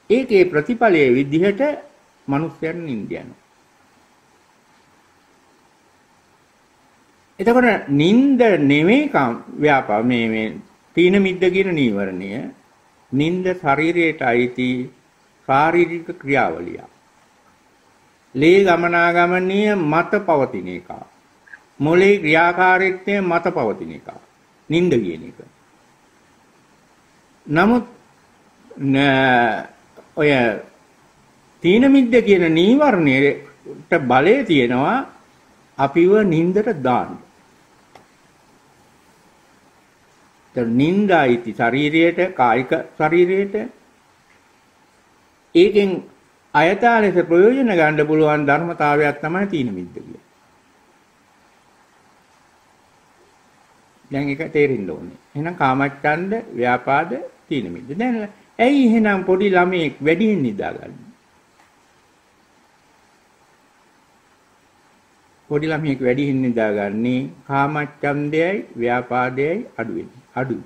ඒකේ ප්‍රතිඵලයේ විදිහට මිනිස්යන් නින්ද යනවා. එතකොට නින්ද නෙමෙයි ව්‍යාපා මේ මේ තීන මිද්ද කියන නීවරණය නින්ද ශරීරයට අයිති ශාරීරික ක්‍රියාවලියක්. ලේ ගමනාගමනීය මත පවතින එක. මොලේ ක්‍රියාකාරීත්වය මත පවතින එක. නිින්ද කියන එක. නමුත් ඔය තීන මිද්ද කියන නීවරණයට බලය තියෙනවා අපිව නින්දට දාන්න. දැන් නින්දායිති ශරීරයට කායික ශරීරයට ඒකෙන් අයථා ලෙස ප්‍රයෝජන ගන්න පුළුවන් ධර්මතාවයක් තමයි තීන මිද්ද කියන්නේ. දැන් ඒක තේරෙන්න ඕනේ. එහෙනම් කාමච්ඡන්ද, ව්‍යාපාද, තීන මිද්ද. දැන් ඇයි එහෙනම් පොඩි ළමයෙක් වැඩියෙන් නිදාගන්නේ? පොඩි ළමයෙක් වැඩියෙන් නිදාගන්නේ කාමච්ඡන්දයයි ව්‍යාපාදයයි අඩු වෙන්නේ. අඩු.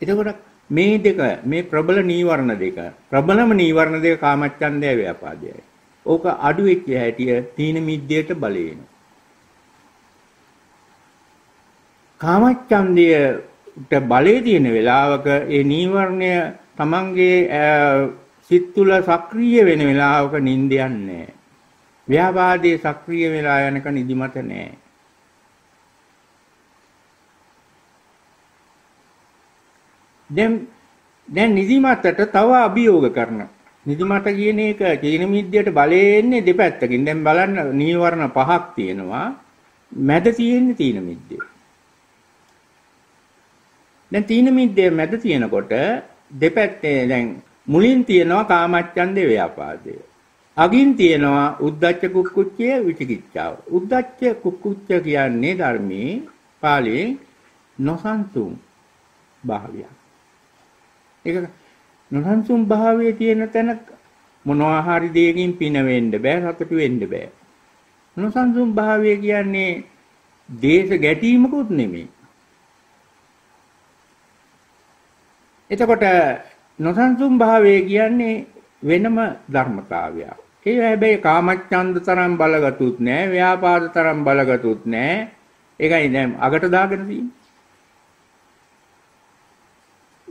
එතකොට මේ දෙක මේ ප්‍රබල නීවරණ දෙක ප්‍රබලම නීවරණ දෙක කාමච්ඡන්දයයි ව්‍යාපාදයයි. ඕක අඩු වෙච්ච හැටිය තීන මිද්දයට බලය වෙනවා. කාමච්ඡන්දයට බලය තියෙන වෙලාවක ඒ නීවරණය තමන්ගේ සිත් තුළ සක්‍රිය වෙන වෙලාවක නිින්ද යන්නේ ව්‍යාපාදයේ සක්‍රිය වෙලා යනක නිදිමත නැහැ. දැන් දැන් නිදිමතට තව අභියෝග කරනවා. නිදිමත කියන එක චීන මිද්දයට බලේ එන්නේ දෙපැත්තකින්. දැන් බලන්න නීවරණ පහක් තියෙනවා. මැද තියෙන්නේ තීන මිද්දේ. දැන් තීන මිද්දේ මැද තියෙනකොට දෙපැත්තේ දැන් මුලින් තියෙනවා කාමච්ඡන්දේ ව්‍යාපාදේ. අගින් තියෙනවා උද්දච්ච කුක්කුච්චය විචිකිච්ඡාව. උද්දච්ච කුක්කුච්ච කියන්නේ ධර්මයේ පාළියෙන් නොසන්සුන් භාවය. ඒක නොසන්සුන් භාවයේ තියෙන තැන මොනවා හරි දෙයකින් පින වෙන්න බෑ සතුටු වෙන්න බෑ. නොසන්සුන් භාවය කියන්නේ දේශ ගැටීමකුත් නෙමෙයි. එතකොට නොසන්සුන් භාවය කියන්නේ වෙනම ධර්මතාවයක්. ඒ හැබැයි කාමච්ඡන්ද තරම් බලගතුත් නෑ, ව්‍යාපාද තරම් බලගතුත් නෑ. ඒකයි දැන් අගට දාගෙන තියෙන්නේ.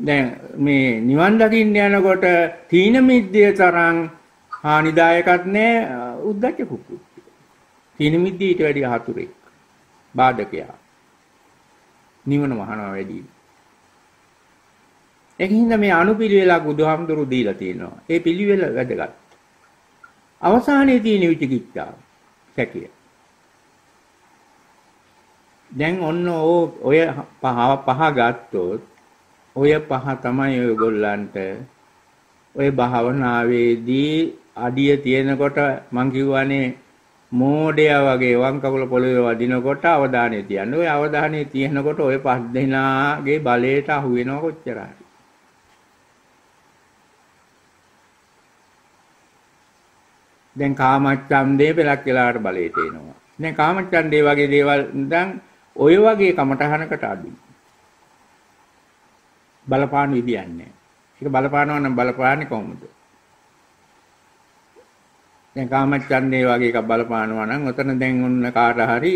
දැන් මේ නිවන් දකින්න යනකොට තීන මිද්දේ තරම් හානිදායකත් නෑ උද්දච්ච කුක්කුත්. තීන මිද්දේ ඊට වැඩි හතුරෙක්. බාධකයා. නිවන මහනවා වැඩි. ඒකින්ද මේ අනුපිළිවෙලක් බුදුහාමුදුරු දීලා තියෙනවා. ඒ පිළිවෙල වැදගත්. අවසානයේ තියෙන විචිකිච්ඡාව සැකිය. දැන් ඔන්න ඔය පහ පහ ගත්තොත් ඔය පහ තමයි ඔයගොල්ලන්ට ඔය භාවනාවේදී අඩිය තියෙනකොට මං කිව්වනේ මෝඩයා වගේ වම් කකුල පොළවේ වදිනකොට අවධානය තියන්න. ඔය අවධානය තියෙනකොට ඔය පස් දෙනාගේ බලයට අහු වෙනව කොච්චරයි. දැන් කාමච්ඡන්දේ පෙලක් වෙලාවට බලයට එනවා. දැන් කාමච්ඡන්දේ වගේ දේවල් දැන් ඔය වගේ කමටහනකට අඩුයි. බලපාන විදියන්නේ. ඒක බලපානවා නම් බලපාන්නේ කොහොමද? දැන් කාමච්ඡන්දේ වගේ එකක් බලපානවා නම් ඔතන දැන් ඔන්න කාට හරි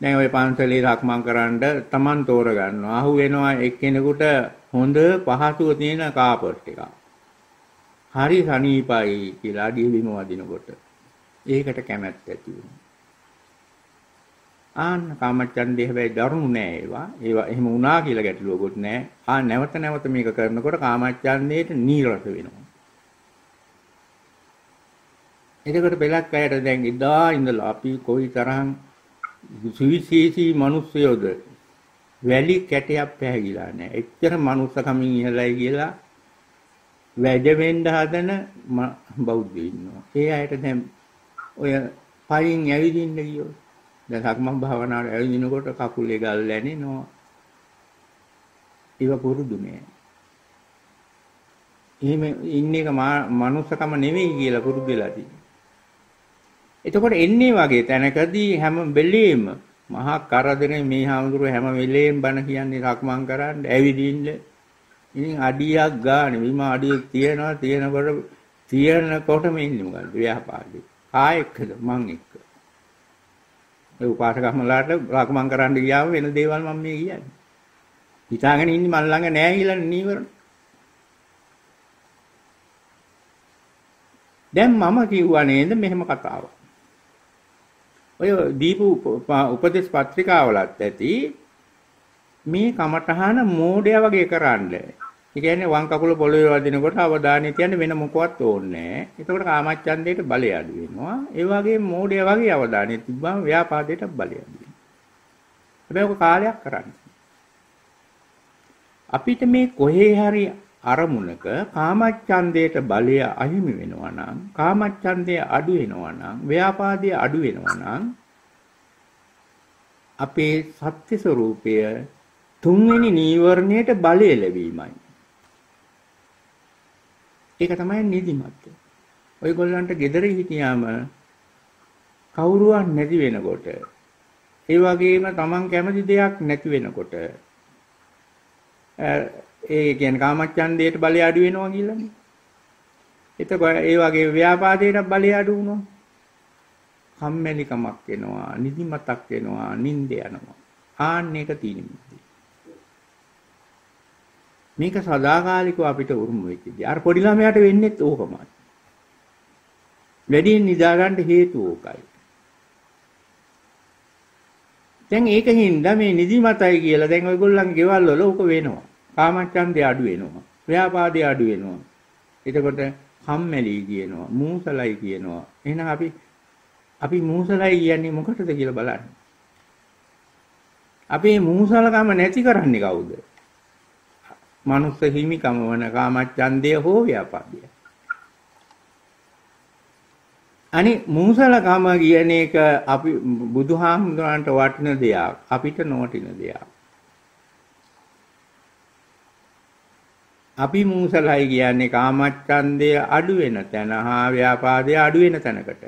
දැන් ওই පන්සලේ රක්මන් කරන්න Taman තෝර ගන්නවා. අහු වෙනවා එක්කෙනෙකුට හොඳ පහසුව තියෙන කාපට් එකක්. හරි සනීපයි කියලා අඩිය බිම වදිනකොට. ඒකට කැමැත්ත ඇති වෙනවා. ආන්න කාමච්ඡන්දේ හැබැයි දරුණු නෑ ඒවා. ඒවා එහෙම වුණා කියලා ගැටලුවකුත් නෑ. ආ නැවත නැවත මේක කරනකොට කාමච්ඡන්දේට නීරස වෙනවා. එතකොට බෙලක් අයට දැන් ඉදා ඉඳලා අපි කොයි තරම් සුවිශේෂී මිනිස්සයෝද වැලි කැටයක් පැහැගිලා නැහැ. එච්චර මනුස්සකමින් ඉහළයි කියලා වැජවෙන්න හදන බෞද්ධයෝ ඉන්නවා. ඒ අයට දැන් ඔය පයින් ඇවිදින්න ගියොත් දැන් සක්මන් භාවනාවට ඇවිදිනකොට කකුලේ ගල් ලැනෙනවා. ඒව පුරුදු නෑ. එහෙම ඉන්න එක මනුස්සකම නෙවෙයි කියලා පුරුදු වෙලා තියෙනවා. එතකොට එන්නේ වගේ තැනකදී හැම වෙලෙම මහා කරදරේ මේ හාමුදුරුවෝ හැම වෙලෙම බණ කියන්නේ සක්මන් කරන්න ඇවිදින්න ඉතින් අඩියක් ගන්න විම අඩියක් තියනවා තියනකොට තියනකොටම ඉන්නේ මොකද්ද ව්‍යාපාරේ. ආ එක්කද මං එක්ක. ඒ උපාසකම්මලාට රාකමං කරන්න ගියාම වෙන දේවල් මම මේ කියන්නේ. හිතාගෙන ඉන්නේ මන් ළඟ නෑ කියලා නීවරණ. දැන් මම කිව්වා නේද මෙහෙම කතාවක්. ඔය දීපු උපදේශ පත්‍රිකාවලත් ඇති මේ කමඨහන මෝඩයා වගේ කරන්නේ. ඒ කියන්නේ වම් කකුල පොළවේ වදිනකොට අවධානය තියන්න වෙන මොකවත් ඕනේ නැහැ. එතකොට කාමච්ඡන්දේට බලය අඩු වෙනවා. ඒ වගේම මෝඩය වගේ අවධානය තිබ්බම ව්‍යාපාදයට බලය අඩු වෙනවා. හැබැයි ඔක කාලයක් කරන්න. අපිට මේ කොහේ හරි අරමුණක කාමච්ඡන්දයට බලය අහිමි වෙනවා නම් කාමච්ඡන්දය අඩු වෙනවා නම් ව්‍යාපාදය අඩු වෙනවා නම් අපේ සත්‍ය ස්වરૂපය තුන්වෙනි නීවරණයට බලය ලැබීමයි ඒක තමයි නිදිමත. ඔයගොල්ලන්ට gedare හිටියාම කවුරුවක් නැති වෙනකොට ඒ වගේම Taman කැමති දෙයක් නැති වෙනකොට ඒ කියන්නේ කාමච්ඡන්දයට බලය අඩු වෙනවා කියලානේ. එතකොට ඒ වගේ ව්‍යාපාදයට බලය අඩු වුණා. කම්මැලිකමක් එනවා, නිදිමතක් එනවා, නිින්ද යනවා. ආන්න එක තියෙන්නේ. මේක සදාකාලිකව අපිට උරුම වෙච්ච දේ. අර පොඩි ළමයාට වෙන්නේත් ඕකමයි. වැඩියෙන් නිදා ගන්න හේතුව ඕකයි. දැන් ඒකින්ද මේ නිදිමතයි කියලා දැන් ඔයගොල්ලන්ගේ ගෙවල් වල ඕක වෙනවා. කාමච්ඡන්දය අඩු වෙනවා. ව්‍යාපාදය අඩු වෙනවා. එතකොට කම්මැලි කියනවා, මූසලයි කියනවා. එහෙනම් අපි අපි මූසලයි කියන්නේ මොකටද කියලා බලන්න. අපේ මූසලකම නැති කරන්නේ කවුද? මනුස්ස හිමිකම වන කාමච්ඡන්දය හෝ ව්‍යාපාදය. අනි මූසලකම කියන එක අපි බුදුහාමුදුරන්ට වටින දෙයක් අපිට නොවටින දෙයක්. අපි මූසලයි කියන්නේ කාමච්ඡන්දය අඩු වෙන තැන හා ව්‍යාපාදය අඩු වෙන තැනකට.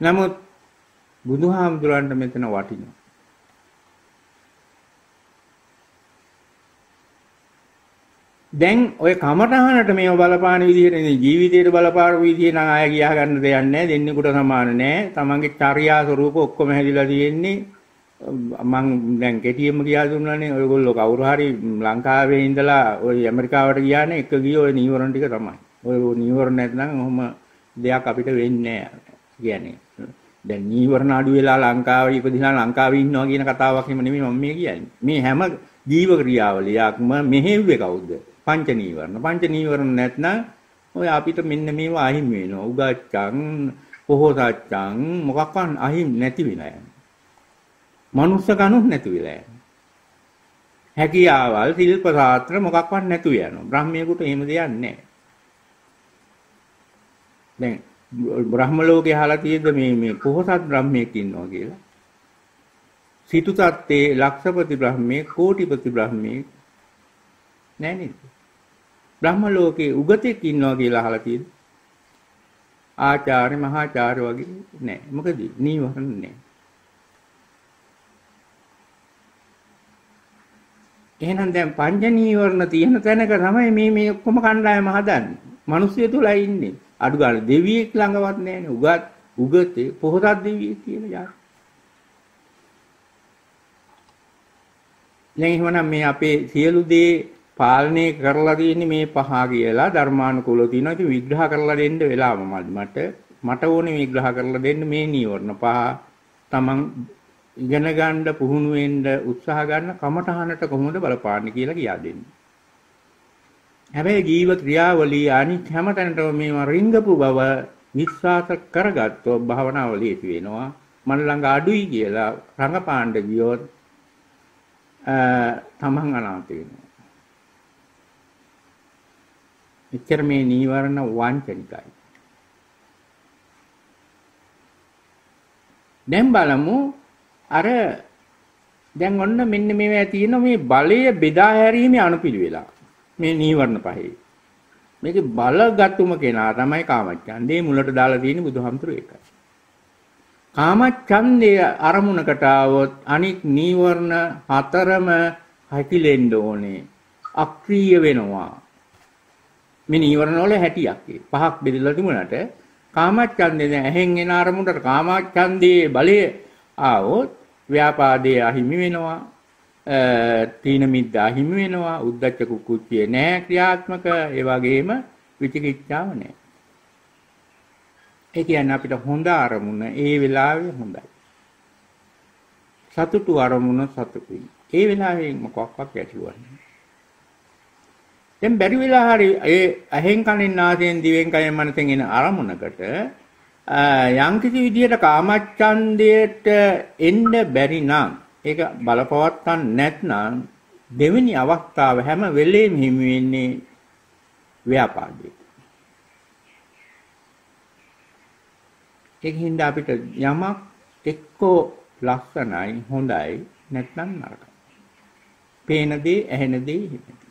නමුත් බුදුහාමුදුරන්ට මෙතන වටිනවා. දැන් ඔය කමඨහනට මේව බලපාන විදිහට නේ ජීවිතේට බලපාන විදිහ නම් ආය ගියා ගන්න දෙයක් නැහැ දෙන්නෙකුට සමාන නැහැ තමන්ගේ චර්යා ස්වරූප ඔක්කොම හැදිලා තියෙන්නේ. මං දැන් කෙටියෙන්ම කියා දුන්නානේ ඔයගොල්ලෝ කවුරු හරි ලංකාවේ ඉඳලා ඔය ඇමරිකාවට ගියානේ එක ගිය ඔය නීවරණ ටික තමයි. ඔය නීවරණ නැත්නම් ඔහොම දෙයක් අපිට වෙන්නේ නැහැ දැන් නීවරණ අඩු වෙලා ලංකාවේ ඉපදිලා ලංකාවේ ඉන්නවා කියන කතාවක් නෙමෙයි මම මේ කියන්නේ. මේ හැම ජීව ක්‍රියාවලියක්ම මෙහෙව්වේ කවුද? පංච නීවරණ. පංච නීවරණ නැත්නම් ඔය අපිට මෙන්න මේවා අහිමි වෙනවා. උගච්ඡං, පොහොසච්ඡං මොකක්වත් අහිමි නැති වෙලා යනවා. මනුස්ස කනුත් නැති වෙලා යනවා. හැකියාවල්, ශිල්ප ශාස්ත්‍ර මොකක්වත් නැතු යනවා. බ්‍රහ්මියෙකුට එහෙම දෙයක් නැහැ. දැන් බ්‍රහ්ම ලෝකේ අහලා තියෙද්ද මේ මේ පොහොසත් බ්‍රහ්මයෙක් ඉන්නවා කියලා. සිතු තත්තේ ලක්ෂපති බ්‍රහ්මයේ කෝටිපති බ්‍රහ්මයේ නෑ නේද? බ්‍රහ්ම ලෝකේ උගතෙක් ඉන්නවා කියලා අහලා තියෙද? ආචාර්ය මහාචාර්ය වගේ නෑ. මොකද නීවරණ නෑ. එහෙනම් දැන් පංච නීවරණ තියෙන තැනක තමයි මේ මේ ඔක්කොම කණ්ඩායම හදන්නේ. මිනිස්සු තුලයි ඉන්නේ. අඩු ගන්න දෙවියෙක් ළඟවත් නෑනේ. උගත් උගතේ පොහොසත් දෙවියෙක් කියලා යාර. දැන් එහෙමනම් මේ අපේ සියලු දේ පාලනය කරලා තියෙන්නේ මේ පහ කියලා ධර්මානුකූලව තියෙනවා. ඉතින් විග්‍රහ කරලා දෙන්න වෙලාව මට මට ඕනේ විග්‍රහ කරලා දෙන්න මේ නීවරණ පහ තමන් ඉගෙන ගන්න පුහුණු වෙන්න උත්සාහ ගන්න කමටහනට කොහොමද බලපාන්නේ කියලා කියා දෙන්න. හැබැයි ජීව ක්‍රියාවලිය අනිත් හැමතැනටම මේවා රිංගපු බව විශ්වාස කරගත්තොත් භාවනාව ලියති වෙනවා. මන ළඟ අඩුයි කියලා රඟපාන්න ගියොත් තමන් අනාථ වෙනවා. එච්චර මේ නීවරණ වංචනිකයි. දැන් බලමු අර දැන් ඔන්න මෙන්න මේවා තියෙන මේ බලය බෙදා හැරීමේ අනුපිළිවෙල. මේ නීවරණ පහේ. මේකේ බලගත්ුම කෙනා තමයි කාමච්ඡන්දේ මුලට දාලා තියෙන බුදුහාමුදුරු ඒකයි. කාමච්ඡන්දේ අරමුණකට આવොත් අනික් නීවරණ හතරම හැකිලෙන්න ඕනේ. අක්‍රීය වෙනවා. මේ නීවරණ වල හැටියක්. ඒ පහක් බෙදලා තිබුණාට කාමච්ඡන්දේ දැන් ඇහෙන් එන අරමුණට කාමච්ඡන්දේ බලය ආවොත් ව්‍යාපාදේ අහිමි වෙනවා. තීන මිද්ද අහිමි වෙනවා. උද්දච්ච කුක්කුච්චිය නැහැ ක්‍රියාත්මක. ඒ වගේම විචිකිච්ඡාව නැහැ. ඒ කියන්නේ අපිට හොඳ අරමුණ ඒ වෙලාවේ හොඳයි. සතුටු අරමුණ සතුටුයි. ඒ වෙලාවේ මොකක්වත් ඇතිවන්නේ දැන් බැරි වෙලා හරි ඒ ඇහෙන් කනෙන් නාසයෙන් දිවෙන් කයෙන් මනසෙන් එන අරමුණකට යම්කිසි විදියට කාමච්ඡන්දයට එන්න බැරි නම් ඒක බලපවත්තන් නැත්නම් දෙවෙනි අවස්ථාව හැම වෙලේම හිමි වෙන්නේ ව්‍යාපාදේ. ඒකින්ද අපිට යමක් එක්කෝ ලස්සනයි හොඳයි නැත්නම් නරකයි. පේන දේ ඇහෙන දේ හිතේ.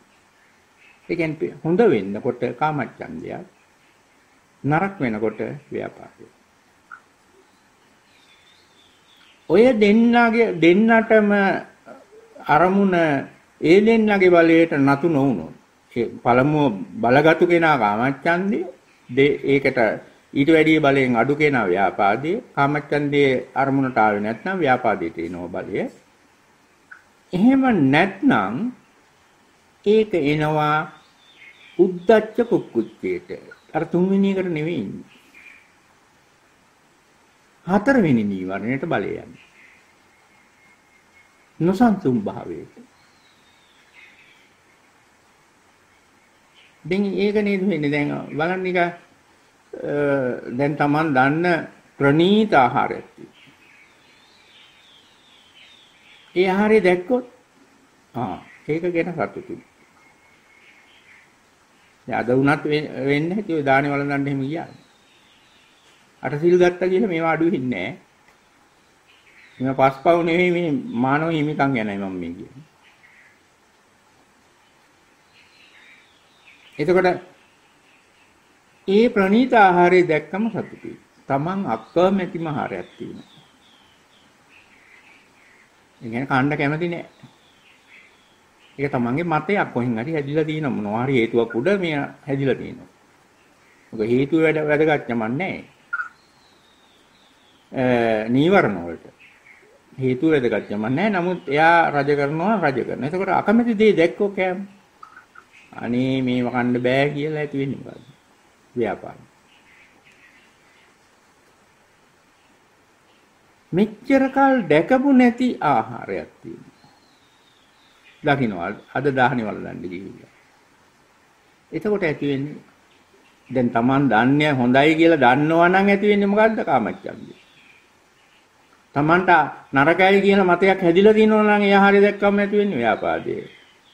ඒ කියන්නේ හොඳ වෙන්නකොට කාමච්ඡන්දයක් නරක වෙනකොට ව්‍යාපාදයක්. ඔය දෙන්නගේ දෙන්නටම අරමුණ ඒ දෙන්නගේ බලයට නතු නොවුනොත් ඒ පළමුව බලගත්ු කෙනා කාමච්ඡන්දේ ඒකට ඊට වැඩිය බලයෙන් අඩු කෙනා ව්‍යාපාදේ කාමච්ඡන්දේ අරමුණට ආවේ නැත්නම් ව්‍යාපාදයට එනවා බලය එහෙම නැත්නම් ඒක එනවා උද්දච්ච කුක්කුච්චේට අර තුන්වෙනි එකට නෙවෙයි ඉන්නේ. හතරවෙනි නීවරණයට බලය යන්නේ. නොසන්තුම් භාවයට. දැන් ඒක නේද වෙන්නේ? දැන් බලන්න එක දැන් Taman දන්න ප්‍රනීත ආහාරයක් ඒ ආහාරය දැක්කොත් ආ ඒක ගැන සතුටුයි. දැන් අද වුණත් වෙන්නේ නැති ඔය දානේ වළඳන්න එහෙම ගියා. අර සිල් ගත්තා කියලා මේවා අඩු වෙන්නේ නැහැ. මේ පස්පව් නෙවෙයි මේ මානව හිමිකම් ගැනයි මම මේ කියන්නේ. එතකොට ඒ ප්‍රණීත ආහාරය දැක්කම සතුටුයි. Taman අක්කමැතිම ආහාරයක් තියෙනවා. ඒ කියන්නේ කන්න කැමති නෑ. ඒක තමන්ගේ මතයක් කොහෙන් හරි හැදිලා තියෙන මොනවා හරි හේතුවක් උඩ මේ හැදිලා තියෙනවා. මොකද හේතුව වැඩ වැඩගත් යමන්නේ නැහැ. නීවරණ වලට හේතුව වැදගත් යමක් නැහැ. නමුත් එයා රජ කරනවා රජ කරනවා. එතකොට අකමැති දේ දැක්කෝ කෑම. අනේ මේව කන්න බෑ කියලා ඇති වෙන්නේ මොකද්ද? ව්‍යාපාරය. මෙච්චර කල් දැකපු නැති ආහාරයක් තියෙනවා. දකින්නවා අද දාහනේ වල දන්නේ කිව්වා. එතකොට ඇති වෙන්නේ දැන් Taman දන්නේ හොඳයි කියලා දන්නවා නම් ඇති වෙන්නේ මොකද්ද කාමච්ඡන්දේ. Tamanට නරකයි කියන මතයක් හැදිලා තියෙනවා නම් ඒ ආහාරය දැක්කම ඇති වෙන්නේ ව්‍යාපාදේ.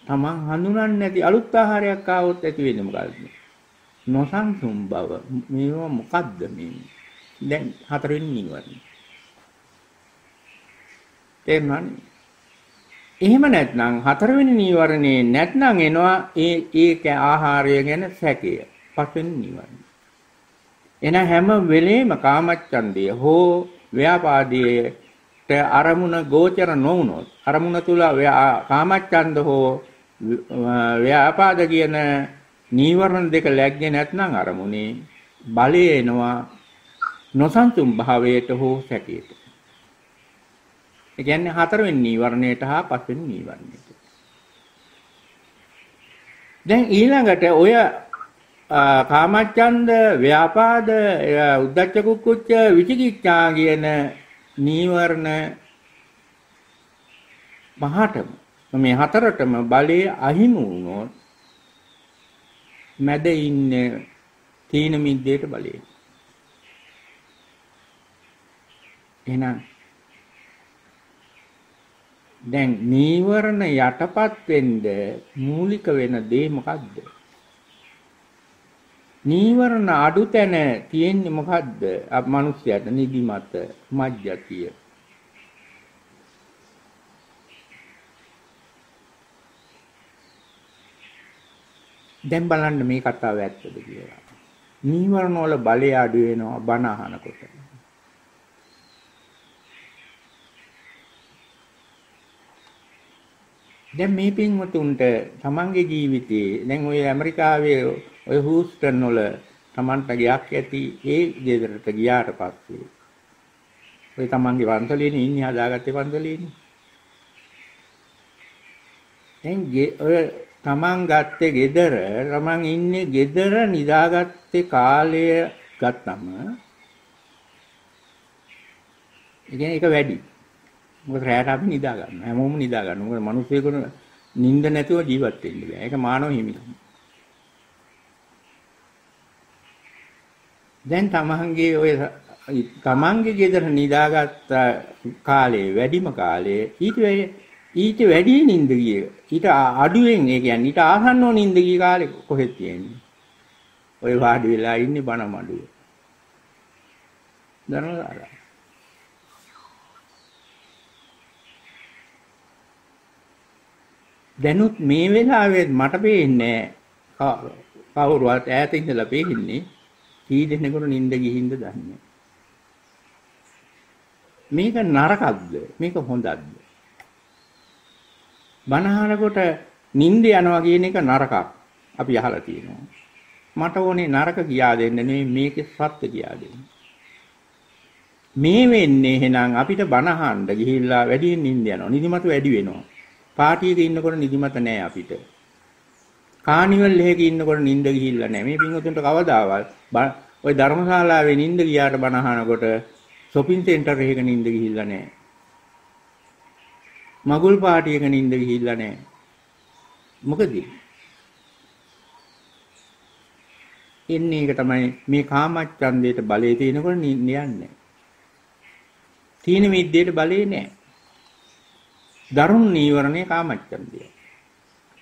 Taman හඳුනන්නේ නැති අලුත් ආහාරයක් ආවොත් ඇති වෙන්නේ මොකද්ද? නොසන්සුන් බව. මේවා මොකද්ද මේ? දැන් හතරවෙනි නිවර්ණ. තේරුණානේ? එහෙම නැත්නම් හතරවෙනි නීවරණේ නැත්නම් එනවා ඒ ඒක ආහාරය ගැන සැකය. පස්වෙනි නීවරණ. එන හැම වෙලේම කාමච්ඡන්දය හෝ ව්‍යාපාදයට අරමුණ ගෝචර නොවුනොත් අරමුණ තුල කාමච්ඡන්ද හෝ ව්‍යාපාද කියන නීවරණ දෙක läග්ගේ නැත්නම් අරමුණේ බලය එනවා නොසන්තුම් භාවයට හෝ සැකයට. ඒ කියන්නේ හතරවෙනි නීවරණයට හා පස්වෙනි නීවරණයට. දැන් ඊළඟට ඔය කාමච්ඡන්ද ව්‍යාපාද උද්ධච්ච කුක්කුච්ච විචිකිච්ඡා කියන නීවරණ මහාටම මේ හතරටම බලයේ අහිමි වුණොත් මැද ඉන්නේ තීන මිද්දේට බලය. එහෙනම් දැන් නීවරණ යටපත් වෙන්න මූලික වෙන දේ මොකද්ද? නීවරණ අඩු තැන තියෙන්නේ මොකද්ද? මිනිස්යාට නිදිමත, මජ්ජතිය. දැන් බලන්න මේ කතාව ඇත්තද කියලා. නීවරණ වල බලය අඩු වෙනවා බණ අහනකොට. දැන් මේ පින්වතුන්ට තමන්ගේ ජීවිතේ දැන් ওই ඇමරිකාවේ ඔය හූස්ටන් වල තමන්ට ගයක් ඇති ඒ ගෙදරට ගියාට පස්සේ ඔය තමන්ගේ පන්සලේනේ ඉන්නේ හදාගත්තේ පන්සලේනේ. දැන් ඔය තමන් ගත්තේ ගෙදර තමන් ඉන්නේ ගෙදර නිදාගත්තේ කාලය ගත්තම ඒ කියන්නේ ඒක වැඩි. මොකද රැයට අපි නිදා ගන්න. හැමෝම නිදා ගන්න. මොකද මිනිස්සුෙකුට නිින්ද නැතුව ජීවත් වෙන්න බෑ. ඒක මානව හිමිකම. දැන් තමන්ගේ ඔය තමන්ගේ ගෙදර නිදාගත්ත කාලේ වැඩිම කාලේ ඊට ඊට වැඩි නිින්ද ගිය ඊට අඩුවෙන් ඒ කියන්නේ ඊට ආසන්නව නිින්ද ගිය කාලේ කොහෙද තියෙන්නේ ඔය වාඩි වෙලා ඉන්නේ බණ මඩුව දරනවාද දැනුත් මේ වෙලාවේ මට පේන්නේ කවුරුවත් ඈත ඉඳලා පේන්නේ කී දෙනෙකුට නිින්ද ගිහින්ද දන්නේ. මේක නරකක්ද? මේක හොඳක්ද? බනහනකොට නිින්ද යනවා කියන එක නරකක්. අපි අහලා තියෙනවා. මට ඕනේ නරක කියා දෙන්න නෙමෙයි මේකේ සත්‍ය කියා දෙන්න. මේ වෙන්නේ එහෙනම් අපිට බනහන්න ගිහිල්ලා වැඩියෙන් නිින්ද යනවා. නිදිමත වැඩි වෙනවා. පාටියක ඉන්නකොට නිදිමත නෑ අපිට. කානිවල් එකක ඉන්නකොට නිින්ද ගිහිල්ලා නෑ. මේ පින්වතුන්ට කවදාවත් ওই ධර්මශාලාවේ නිින්ද ගියාට බනහනකොට shopping center එකක නිින්ද ගිහිල්ලා නෑ. මගුල් පාටියක නිින්ද ගිහිල්ලා නෑ. මොකද? එන්නේ ඒක තමයි මේ කාමච්ඡන්දයට බලය තියෙනකොට නිින්ද යන්නේ. තීන මිද්දේට බලේ නැහැ. දරුණු නීවරණේ කාමච්ඡන්දය.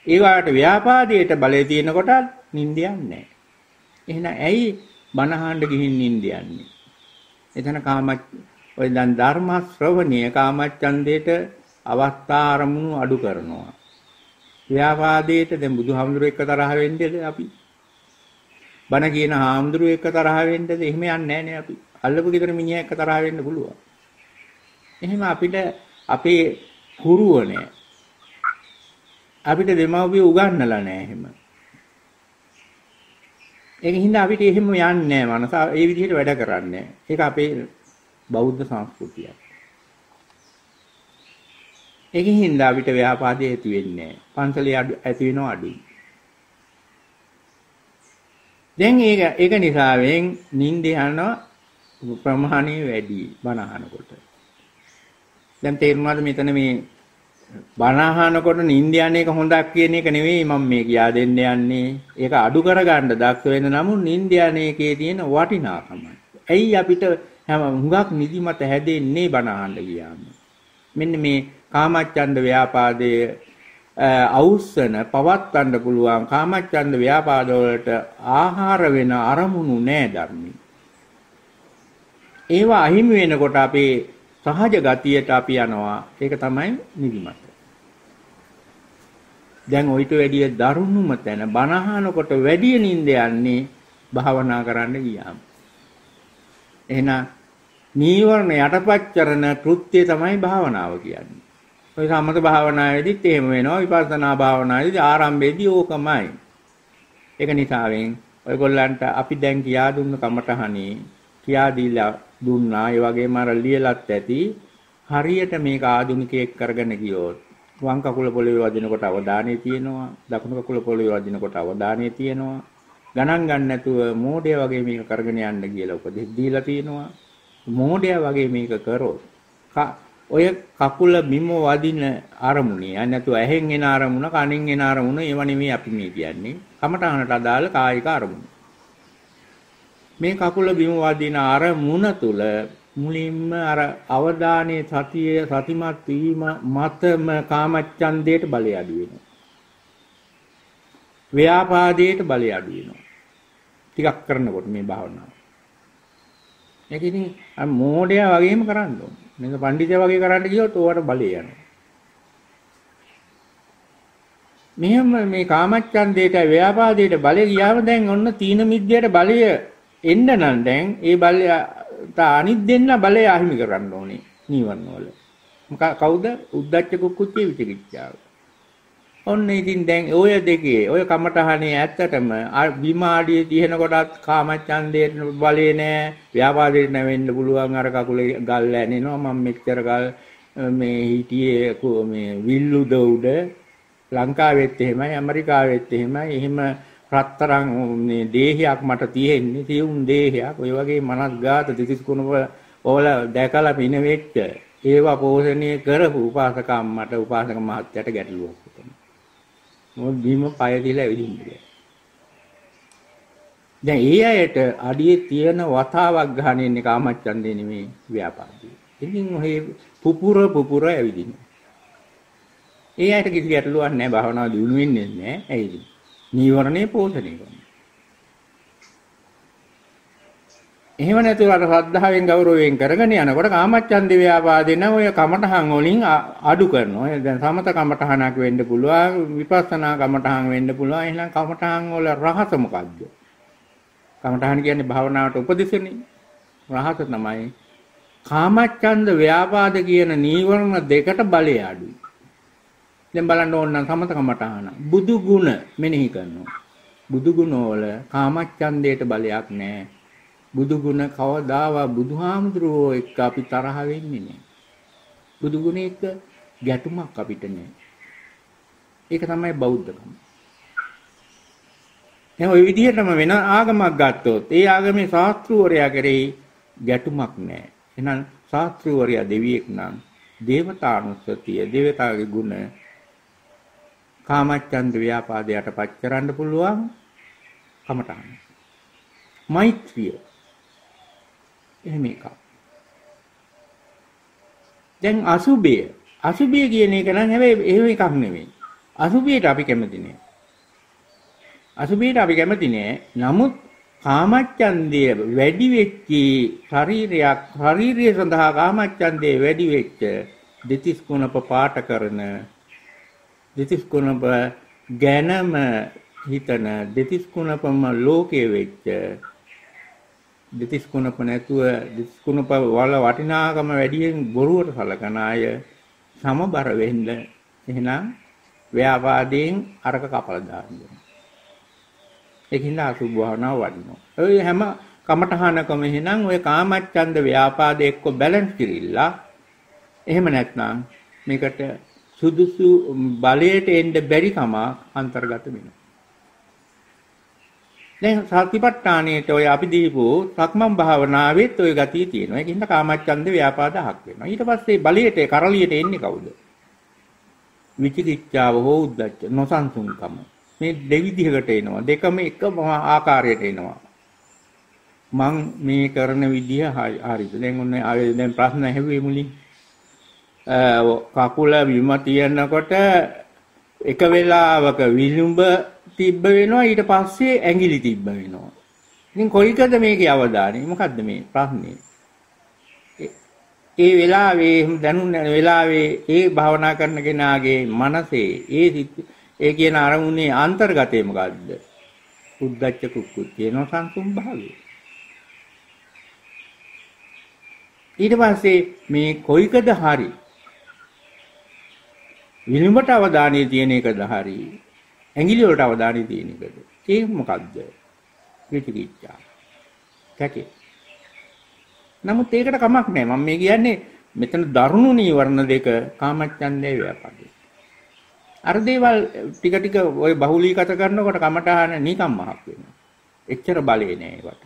ඒ වාට ව්‍යාපාදයට බලය තියෙන කොට නිින්ද යන්නේ එහෙනම් ඇයි බනහඬ ගිහින් නිින්ද යන්නේ? එතන කාම ඔය දැන් ධර්ම ශ්‍රවණීය කාමච්ඡන්දයට අවස්ථා අරමුණු අඩු කරනවා. ව්‍යාපාදයට දැන් බුදුහාමුදුරුවෝ එක්ක තරහ වෙන්නේද අපි? බණ කියන හාමුදුරුවෝ එක්ක තරහ වෙන්නේද? එහෙම යන්නේ නැහැ නේ අපි. අල්ලපු ගෙදර මිනිහා එක්ක තරහ වෙන්න පුළුවන්. එහෙම අපිට අපේ හුරුව නෑ. අපිට දෙමව්පිය උගන්වලා නෑ එහෙම. ඒක හින්දා අපිට එහෙම යන්නේ නෑ මනස ඒ විදිහට වැඩ කරන්නේ. ඒක අපේ බෞද්ධ සංස්කෘතිය. ඒකින් හින්දා අපිට ව්‍යාපාදේ ඇති වෙන්නේ නෑ. පන්සලේ ඇති වෙනව අඩුයි. දැන් ඒක ඒක නිසාවෙන් නිින්ද යන ප්‍රමාණය වැඩි බණ අහනකොට. දැන් තේරුණාද මෙතන මේ බණ අහනකොට නිින්ද යන එක හොඳක් කියන එක නෙවෙයි මම මේ කියා දෙන්න යන්නේ. ඒක අඩු කරගන්න දක්ෂ වෙන නමුත් නිින්ද යන එකේ තියෙන වටිනාකම. ඇයි අපිට හැම හුඟක් නිදිමත හැදෙන්නේ බණ අහන්න ගියාම. මෙන්න මේ කාමච්ඡන්ද ව්‍යාපාදයේ අවුස්සන පවත්වන්න පුළුවන් කාමච්ඡන්ද ව්‍යාපාද වලට ආහාර වෙන අරමුණු නෑ ධර්මී. ඒවා අහිමි වෙනකොට අපේ සහජ ගතියට අපි යනවා. ඒක තමයි නිදිමත. දැන් ඔయిత වැඩිය දරුණුම තැන බනහනකොට වැඩි නිින්ද යන්නේ භාවනා කරන්න ගියාම. එහෙනම් නීවරණ යටපත් කරන කෘත්‍යය තමයි භාවනාව කියන්නේ. ඔය සමත භාවනාවේදීත් එහෙම වෙනවා විපස්සනා භාවනාවේදී ආරම්භයේදී ඕකමයි. ඒක නිසාවෙන් ඔයගොල්ලන්ට අපි දැන් කියා දුන්න කමටහනේ කියා දීලා දුන්නා. ඒ වගේම අර ලියලත් ඇති. හරියට මේක ආධුනිකයෙක් කරගෙන ගියොත් වම් කකුල පොළවේ වදිනකොට අවධානය තියෙනවා. දකුණු කකුල පොළවේ වදිනකොට අවධානය තියෙනවා. ගණන් ගන්න නැතුව මෝඩය වගේ මේක කරගෙන යන්න කියලා උපදෙස් දීලා තියෙනවා. මෝඩය වගේ මේක කරොත් ඔය කකුල බිම වදින අරමුණේ අය නැතුව ඇහෙන් එන අරමුණ කනෙන් එන අරමුණ ඒව නෙමෙයි අපි මේ කියන්නේ කමටහනට අදාළ කායික අරමුණ මේ කකුල බිම වදින අරමුණ තුල මුලින්ම අර අවධානයේ සතිය සතිමත් වීම මතම කාමච්ඡන්දයට බලය අඩු වෙනවා. ව්‍යාපාදයට බලය අඩු වෙනවා. ටිකක් කරනකොට මේ භාවනාව. ඒක ඉතින් අර මෝඩයා වගේම කරන්න ඕනේ. මේක පඬිතයා වගේ කරන්න ගියොත් ඕවට බලය යනවා. මෙහෙම මේ කාමච්ඡන්දයට ව්‍යාපාදයට බලය ගියාම දැන් ඔන්න තීන මිද්දයට බලය එන්න නම් දැන් ඒ බලයට අනිත් දෙන්න බලය අහිමි කරන්න ඕනේ නීවරණ වල. මොක කවුද? උද්දච්ච කුක්කුච්ච විචිකිච්ඡාව. ඔන්න ඉතින් දැන් ඔය දෙකේ ඔය කමටහනේ ඇත්තටම බිමාඩියේ තියෙන කොටත් කාමච්ඡන්දේ බලේ නෑ ව්‍යාපාදේ නැවෙන්න පුළුවන් අර කකුලේ ගල් ඇනෙනවා මම මෙච්චර කල් මේ හිටියේ මේ විල්ලුද උඩ ලංකාවෙත් එහෙමයි ඇමරිකාවෙත් එහෙමයි එහෙම රත්තරන් මේ දේහයක් මට තියෙන්නේ තියුම් දේහයක් ඔය වගේ මනස් ගාත දිතිස් කුණප ඕල දැකලා පිනවෙච්ච ඒවා පෝෂණය කරපු උපාසකම්මට උපාසක මහත්තයට ගැටලුවක් තමයි මොකද බීම පය තියලා ඇවිදින්න දැන් ඒ අයට අඩියේ තියෙන වතාවක් ගන්න ඉන්නේ කාමච්ඡන්දේ නෙමෙයි ව්‍යාපාදී. ඉතින් ඔහේ පුපුර පුපුර ඇවිදින්න. ඒ අයට කිසි ගැටලුවක් නැහැ භාවනාව දිනු වෙන්නේ නැහැ. ඇයි නීවරණේ පෝෂණය කරනවා. එහෙම නැතුව අර ශ්‍රද්ධාවෙන් ගෞරවයෙන් කරගෙන යනකොට කාමච්ඡන්ද ව්‍යාපාදෙන ඔය කමඨහන් වලින් අඩු කරනවා. දැන් සමත කමඨහනක් වෙන්න පුළුවන්, විපස්සනා කමඨහන් වෙන්න පුළුවන්. එහෙනම් කමඨහන් වල රහස මොකද්ද? කමඨහන් කියන්නේ භාවනාවට උපදෙසනේ. රහස තමයි කාමච්ඡන්ද ව්‍යාපාද කියන නීවරණ දෙකට බලය අඩුයි. දැන් බලන්න ඕන නම් සමත කමඨහන. බුදු ගුණ මෙනෙහි කරනවා. බුදු ගුණ වල කාමච්ඡන්දයට බලයක් නැහැ. බුදු ගුණ කවදාවත් බුදුහාමුදුරුවෝ එක්ක අපි තරහ වෙන්නේ නැහැ. බුදු ගුණ එක්ක ගැටුමක් අපිට නැහැ. ඒක තමයි බෞද්ධකම. එහෙනම් ওই විදිහටම වෙන ආගමක් ගත්තොත් ඒ ආගමේ ශාස්ත්‍රූවරයා කෙරෙහි ගැටුමක් නැහැ. එහෙනම් ශාස්ත්‍රූවරයා දෙවියෙක් නම් දේවතානුස්සතිය දේවතාවගේ ගුණ කාමච්ඡන්ද ව්‍යාපාදයට පත් කරන්න පුළුවන් කමඨාන. මෛත්‍රිය. එහෙම එකක්. දැන් අසුබය. අසුබය කියන එක නම් හැබැයි එහෙම එකක් නෙමෙයි. අසුබයට අපි කැමති නෑ. අසුබයට අපි කැමති නෑ. නමුත් කාමච්ඡන්දය වැඩි වෙච්ච ශරීරයක් ශරීරය සඳහා කාමච්ඡන්දය වැඩි වෙච්ච දෙතිස් කුණප පාට කරන දෙතිස් කුණප ගැනම හිතන දෙතිස් කුණපම ලෝකයේ වෙච්ච දෙතිස් කුණප නැතුව දෙතිස් කුණප වල වටිනාකම වැඩියෙන් බොරුවට සලකන අය සමබර වෙන්න එහෙනම් ව්‍යාපාදයෙන් අරක කපලා දාන්න. ඒකින්ද අසුභවනාව වඩනවා. ඔය හැම කමඨහනකම එහෙනම් ඔය කාමච්ඡන්ද ව්‍යාපාද එක්ක බැලන්ස් කිරිල්ලා එහෙම නැත්නම් මේකට සුදුසු බලයට එන්න බැරි කම අන්තර්ගත වෙනවා. දැන් සතිපට්ඨානයේට ඔය අපි දීපු සක්මන් භාවනාවෙත් ඔය ගතිය තියෙනවා. ඒකින්ද කාමච්ඡන්ද ව්‍යාපාද හක් වෙනවා. ඊට පස්සේ බලයට කරලියට එන්නේ කවුද? විචිකිච්ඡාව හෝ උද්දච්ච නොසන්සුන්කම. මේ දෙවිධයකට එනවා. දෙකම එකම ආකාරයට එනවා. මං මේ කරන විදිහ හරිද? දැන් ඔන්න දැන් ප්‍රශ්න ඇහුවේ මුලින්. කකුල බිම තියනකොට එක වෙලාවක විලුඹ තිබ්බ වෙනවා ඊට පස්සේ ඇඟිලි තිබ්බ වෙනවා. ඉතින් කොයිකද මේකේ අවධානය? මොකද්ද මේ ප්‍රශ්නේ? ඒ වෙලාවේ දැනුන වෙලාවේ ඒ භාවනා කරන කෙනාගේ මනසේ ඒ ඒ කියන අරමුණේ අන්තර්ගතය මොකද්ද? උද්දච්ච කුක්කුත් කියන සංසුම් භාවය. ඊට පස්සේ මේ කොයිකද හරි විලුඹට අවධානය තියෙන එකද හරි ඇඟිලි වලට අවධානය තියෙන එකද? ඒ මොකද්ද? විචිකිච්ඡා. කැකේ. නමුත් ඒකට කමක් නැහැ මම මේ කියන්නේ මෙතන දරුණු නීවරණ දෙක කාමච්ඡන්දේ ව්‍යාපාදේ අර දේවල් ටික ටික ওই බහුලීගත කරනකොට කමටහන නිකම් මහක් වෙනවා. එච්චර බලේ නෑ ඒකට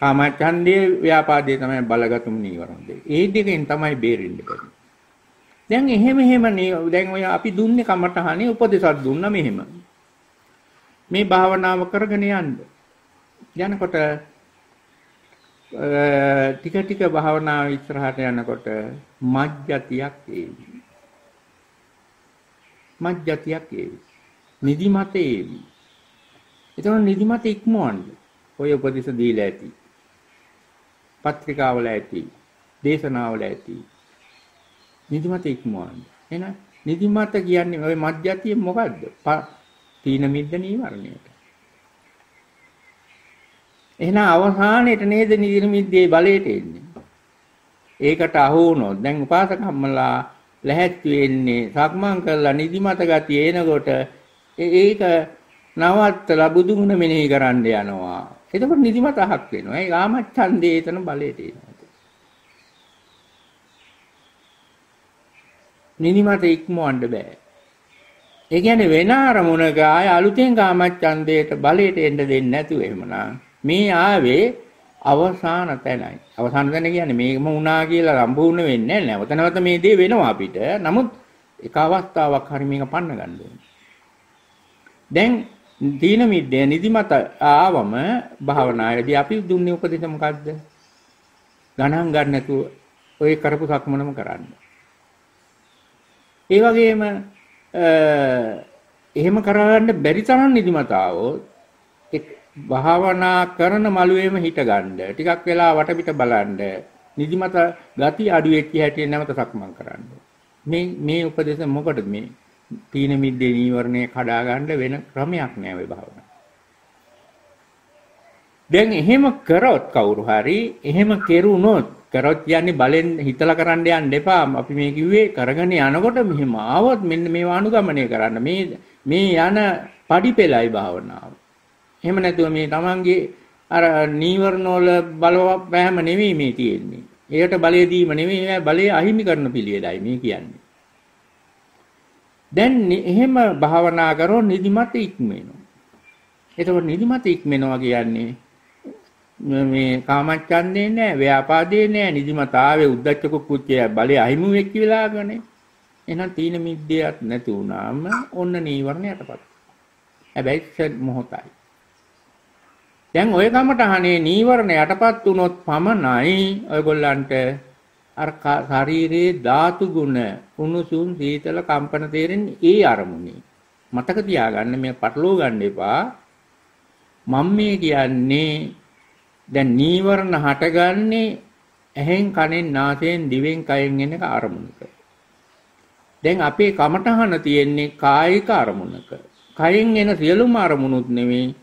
කාමච්ඡන්දේ ව්‍යාපාදේ තමයි බලගතුම් නීවරණ දෙක. ඒ දෙකෙන් තමයි බේරෙන්න බැරි. දැන් එහෙම එහෙම දැන් ඔය අපි දුන්නේ කමටහනේ උපදේශක් දුන්නා මෙහෙම. මේ භාවනාව කරගෙන යන්න. යනකොට ටික ටික භාවනාව ඉස්සරහට යනකොට මජ්ජතියක් ඒවි. මජ්ජතියක් ඒවි. නිදිමත ඒවි. එතකොට නිදිමත ඉක්මවන්න. ඔය උපදේශ දීලා ඇති. පත්‍රිකාවල ඇති. දේශනාවල ඇති. නිදිමත ඉක්මවන්න. එහෙනම් නිදිමත කියන්නේ ওই මධ්‍යතිය මොකද්ද? තීන මිද්ද නීවරණයට. එහෙනම් අවසානයේට නේද නිදින මිද්දේ බලයට එන්නේ. ඒකට අහු වුණොත් දැන් උපාසකම්මලා ලැහැත්ති වෙන්නේ සක්මන් කරලා නිදිමත ගතිය එනකොට ඒක නවත්තලා බුදුගුණ මෙනෙහි කරන්න යනවා. එතකොට නිදිමත අහක් වෙනවා. ඒ කාමච්ඡන්දේ එතන බලයට එනවා. නිදිමත ඉක්මවන්න බෑ. ඒ කියන්නේ වෙන අරමුණක ආය අලුතෙන් කාමච්ඡන්දයට බලයට එන්න දෙන්නේ නැතුව එහෙමනම් මේ ආවේ අවසාන තැනයි. අවසාන තැන කියන්නේ මේකම වුණා කියලා සම්පූර්ණ වෙන්නේ නැහැ. නැවත නැවත මේ දේ වෙනවා අපිට. නමුත් එක අවස්ථාවක් හරි මේක පන්න ගන්න ඕනේ. දැන් දීන මිද්දේ නිදිමත ආවම භාවනාවේදී අපි දුන්නේ උපදෙස් මොකද්ද? ගණන් ගන්න නැතුව ඔය කරපු සක්මනම කරන්න. ඒ වගේම එහෙම කරගන්න බැරි තරම් නිදිමත આવොත් භාවනා කරන මළුවේම හිට ගන්න. ටිකක් වෙලා වටපිට බලන්න. නිදිමත ගති අඩු වෙච්ච හැටි නැවත සක්මන් කරන්න. මේ මේ උපදේශ මොකටද මේ? තීන මිද්දේ නීවරණය කඩා ගන්න වෙන ක්‍රමයක් නෑ ඔය භාවනාව. දැන් එහෙම කරොත් කවුරු හරි එහෙම කෙරුණොත් කරොත් කියන්නේ බලෙන් හිතලා කරන්න යන්න එපා. අපි මේ කිව්වේ කරගෙන යනකොට මෙහෙම ආවොත් මෙන්න මේවා අනුගමනය කරන්න. මේ මේ යන පඩිපෙළයි භාවනාව. එහෙම නැතුව මේ Tamange අර නීවරණ වල බලවෑම නෙවෙයි මේ තියෙන්නේ. ඒකට බලය දීම නෙවෙයි බලය අහිමි කරන පිළිවෙලයි මේ කියන්නේ. දැන් එහෙම භාවනා කරොත් නිදිමත ඉක්මෙනවා. එතකොට නිදිමත ඉක්මෙනවා කියන්නේ මේ කාමච්ඡන්දේ නැහැ, ව්‍යාපාදේ නැහැ, නිදිමත ආවේ උද්දච්ච කුච්චය බලය අහිමි වෙච්ච වෙලාවකනේ. එහෙනම් තීන මිද්දයක් නැති වුණාම ඔන්න නීවරණයටපත්. හැබැයි මොහොතයි. දැන් ওই කමටහනේ නීවරණ යටපත් වුණොත් පමණයි ඔයගොල්ලන්ට අර ශරීරයේ ධාතු ගුණ උණුසුම් සීතල කම්පන තේරෙන්නේ ඒ අරමුණේ. මතක තියාගන්න මේ පටලව ගන්න එපා. මම මේ කියන්නේ දැන් නීවරණ හටගන්නේ ඇහෙන් කනෙන් නාසයෙන් දිවෙන් කයෙන් එන එක අරමුණක. දැන් අපේ කමටහන තියෙන්නේ කායික අරමුණක. කයෙන් එන සියලුම අරමුණුත් නෙමෙයි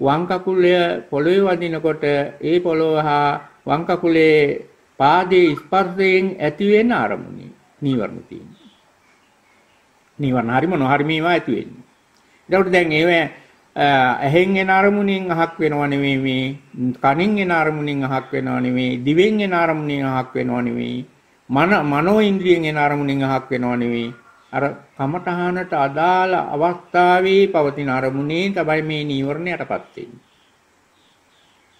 වම් කකුලය පොළවේ වදිනකොට ඒ පොළව හා වම් කකුලේ පාදයේ ස්පර්ශයෙන් ඇති වෙන අරමුණේ නීවරණ තියෙනවා. නීවරණ හරි මොනවා හරි මේවා ඇති වෙන්නේ. ඒකට දැන් ඒව ඇහෙන් එන අරමුණෙන් අහක් වෙනව නෙමෙයි මේ කනින් එන අරමුණෙන් අහක් වෙනව නෙමෙයි දිවෙන් එන අරමුණෙන් අහක් වෙනව නෙමෙයි මන මනෝ ඉන්ද්‍රියෙන් එන අරමුණෙන් අහක් වෙනව නෙමෙයි අර කමඨහනට අදාළ අවස්ථාවේ පවතින අරමුණේ තමයි මේ නීවරණ යටපත් වෙන්නේ.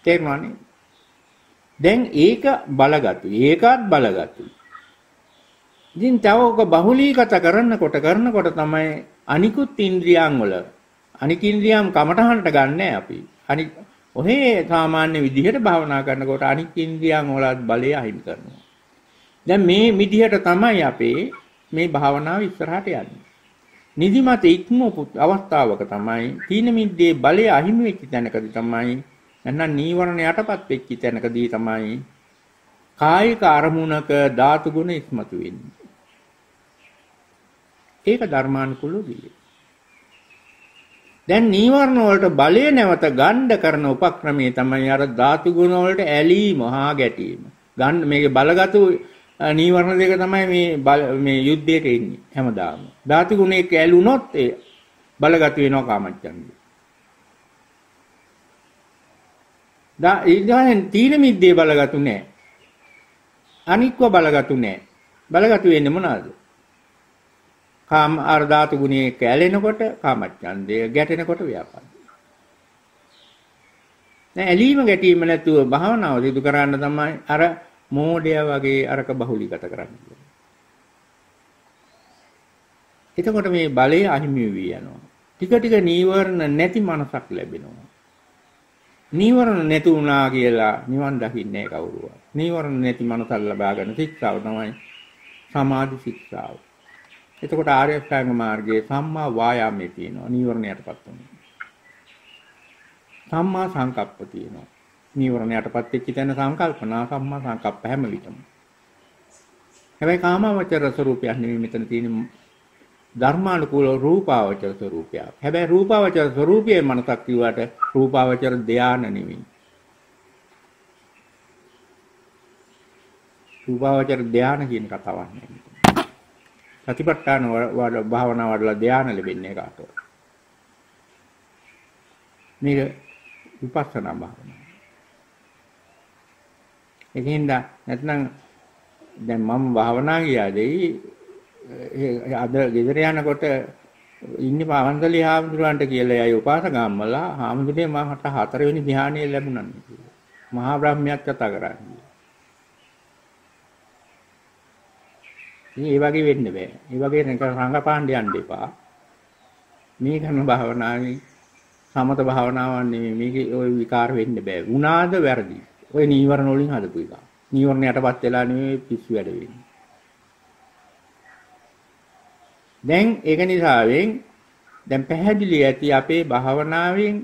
තේරුණානේ? දැන් ඒක බලගත්තු. ඒකත් බලගත්තු. ඉතින් තව ඔක බහුලීගත කරනකොට කරනකොට තමයි අනිකුත් ඉන්ද්‍රියන් වල අනික් ඉන්ද්‍රියම් කමඨහනට ගන්නෑ අපි. අනික් ඔහේ සාමාන්‍ය විදිහට භාවනා කරනකොට අනික් ඉන්ද්‍රියන් වලත් බලය අහිමි කරනවා. දැන් මේ විදිහට තමයි අපේ මේ භාවනාව ඉස්සරහට යන්නේ. නිදිමත ඉක්මවපු අවස්ථාවක තමයි තීන මිද්දේ බලය අහිමි වෙච්ච තැනකදී තමයි නැත්නම් නීවරණ යටපත් වෙච්ච තැනකදී තමයි කායික අරමුණක ධාතු ගුණ ඉස්මතු වෙන්නේ. ඒක ධර්මානුකූලව ගියේ. දැන් නීවරණ වලට බලය නැවත ගණ්ඩ කරන උපක්‍රමයේ තමයි අර ධාතු ගුණ වලට ඇලීම හා ගැටීම. ගන්න මේකේ බලගතු නීවරණ දෙක තමයි මේ මේ යුද්ධයට එන්නේ හැමදාම. ධාතු ගුණයක ඇලුනොත් ඒ බලගත වෙනවා කාමච්ඡන්දය. දා ඊගාෙන් තීන මිද්දේ බලගතු නැහැ. අනික්ව බලගතු නැහැ. බලගතු වෙන්නේ මොනවාද? කාම අර ධාතු ගුණයේ කැලෙනකොට කාමච්ඡන්දය ගැටෙනකොට ව්‍යාපාද. දැන් ඇලීම ගැටීම නැතුව භාවනාව සිදු කරන්න තමයි අර මෝඩයා වගේ අරක බහුලීගත කරන්නේ. එතකොට මේ බලය අහිමි වී යනවා. ටික ටික නීවරණ නැති මනසක් ලැබෙනවා. නීවරණ නැති වුණා කියලා නිවන් දකින්නේ කවුරුවත්. නීවරණ නැති මනසක් ලබා ගන්න ශික්ෂාව තමයි සමාධි ශික්ෂාව. එතකොට ආර්ය අෂ්ටාංග මාර්ගයේ සම්මා වායාමයේ තියෙනවා නීවරණයටපත් වෙනවා. සම්මා සංකප්ප තියෙනවා. නීවරණයටපත් වෙච්ච තැන සංකල්පනා සම්මා සංකප්ප හැම විටම. හැබැයි කාමාවචර ස්වરૂපයක් නෙමෙයි මෙතන තියෙන ධර්මානුකූල රූපාවචර ස්වરૂපයක්. හැබැයි රූපාවචර ස්වરૂපයේ මනසක් කිව්වට රූපාවචර ධාන නෙමෙයි. රූපාවචර ධාන කියන කතාවක් නෙමෙයි. සතිපට්ඨාන භාවනා වඩලා ධානය ලැබෙන්නේ කාටවත්. මේක විපස්සනා භාවනාව. ඒකින්ද නැත්නම් දැන් මම භාවනා ගියාදේ අද ගෙදර යනකොට ඉන්නේ පවන්දලි හාමුදුරන්ට කියලා යයි උපාසකම්මලා හාමුදුරනේ මට හතරවෙනි ධ්‍යානය ලැබුණා කියලා. මහා බ්‍රහ්මයක් කතා කරන්නේ. ඉතින් ඒ වගේ වෙන්න බෑ. ඒ වගේ නිකන් රංගපාණ්ඩ යන්න එපා. මේ කරන භාවනාවේ සමත භාවනාවක් නෙමෙයි මේකේ ওই විකාර වෙන්න බෑ. උනාද වැරදි. ඔය නීවරණ වලින් හදපු එක. නීවරණයටපත් වෙලා නෙමෙයි පිස්සු වැඩ වෙන්නේ. දැන් ඒක නිසාවෙන් දැන් පැහැදිලි ඇති අපේ භාවනාවෙන්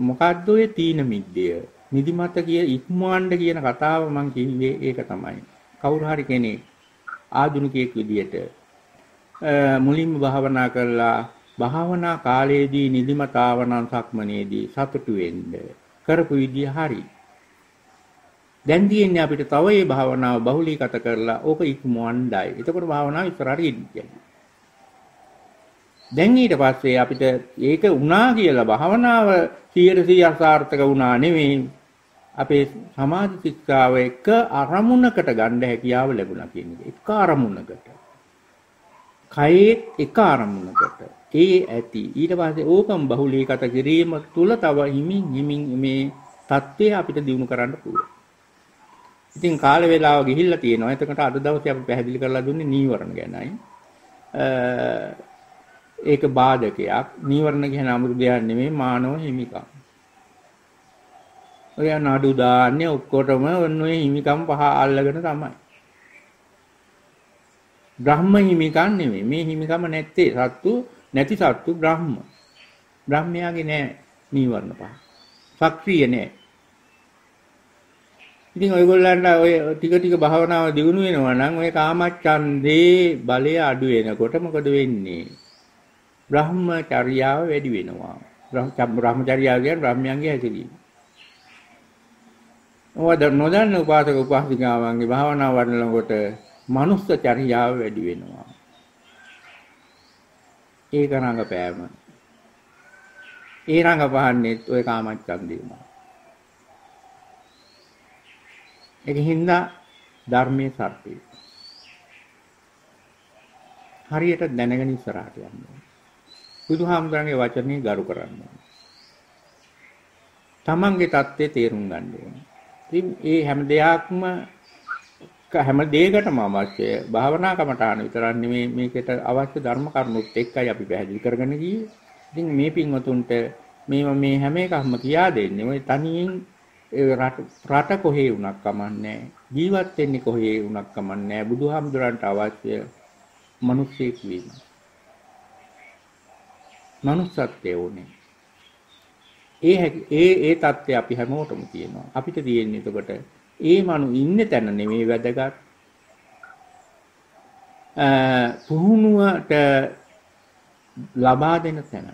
මොකද්ද ඔය තීන මිද්දය? නිදිමත කිය ඉක්මවන්න කියන කතාව මම කිව්වේ ඒක තමයි. කවුරු හරි කෙනෙක් ආධුනිකයෙක් විදියට මුලින්ම භාවනා කරලා භාවනා කාලයේදී නිදිමත ආවනම් සක්මනේදී සතුටු වෙන්න කරපු විදිය හරි. දැන් තියෙන්නේ අපිට තව මේ භාවනාව බහුලීගත කරලා ඕක ඉක්මවන්නයි. එතකොට භාවනාව ඉස්සරහට යන්නේ. දැන් ඊට පස්සේ අපිට ඒක වුණා කියලා භාවනාව 100% සාර්ථක වුණා නෙවෙයි. අපේ සමාධි ශික්ෂාව එක අරමුණකට ගන්න හැකියාව ලැබුණා කියන එක. එක අරමුණකට. කයේ එක අරමුණකට. ඒ ඇති. ඊට පස්සේ ඕකම් බහුලීගත කිරීම තුල තව හිමින් හිමින් මේ தත්ත්වය අපිට දිනු කරන්න පුළුවන්. ඉතින් කාල වේලාව ගිහිල්ලා තියෙනවා. එතකොට අද දවසේ අපි පැහැදිලි කරලා දුන්නේ නීවරණ ගැනයි. ඒක බාධකයක්. නීවරණ කියන අමෘතයක් නෙමෙයි මානව හිමිකම්. ඔය නඩු දාන්නේ ඔක්කොටම ඔන්න ඔය හිමිකම් පහ අල්ලගෙන තමයි. බ්‍රහ්ම හිමිකම් නෙමෙයි. මේ හිමිකම නැත්තේ සත්තු නැති සත්තු බ්‍රහ්ම. බ්‍රහ්මයාගේ නෑ නීවරණ පහ. සක්‍රිය නෑ. ඉතින් ඔයගොල්ලන්ට ඔය ටික ටික භාවනාව දියුණු වෙනවා නම් ඔය කාමච්ඡන්දේ බලය අඩු වෙනකොට මොකද වෙන්නේ? බ්‍රහ්මචර්යාව වැඩි වෙනවා. බ්‍රහ්මචර්යාව කියන්නේ බ්‍රහ්මයන්ගේ හැසිරීම. ඔවද නොදන්න උපාසක උපාසිකාවන්ගේ භාවනා වඩනකොට මනුස්ස චර්යාව වැඩි වෙනවා. ඒක රංගපෑම. ඒ රංගපහන්නේ ඔය කාමච්ඡන්දේමයි. ඒකින්ද ධර්මයේ සත්‍යය. හරියට දැනගෙන ඉස්සරහට යන්න ඕනේ. බුදුහාමුදුරන්ගේ වචනේ ගරු කරන්න ඕනේ. තමන්ගේ தත්ත්වය තේරුම් ගන්න ඕනේ. ඉතින් ඒ හැම දෙයක්ම හැම දෙයකටම අවශ්‍ය භාවනා කමඨාන විතරක් නෙමෙයි මේකට අවශ්‍ය ධර්ම කරුණුත් එක්කයි අපි පැහැදිලි කරගෙන ගියේ. ඉතින් මේ පින්වතුන්ට මේව මේ හැම එකක්ම කියා දෙන්නේ ඔය තනියෙන් රට කොහේ වුණක් කමන්නේ ජීවත් වෙන්නේ කොහේ වුණක් කමන්නේ බුදුහාමුදුරන්ට අවශ්‍ය මිනිස්සෙක් වීම. manussත්වයේ උනේ. ඒ ඒ ඒ தත්ත්වය අපි හැමෝටම තියෙනවා. අපිට තියෙන්නේ එතකොට ඒ මනු ඉන්නේ තැන නෙමෙයි වැදගත්. අ පුහුණුවට ලබා දෙන තැන.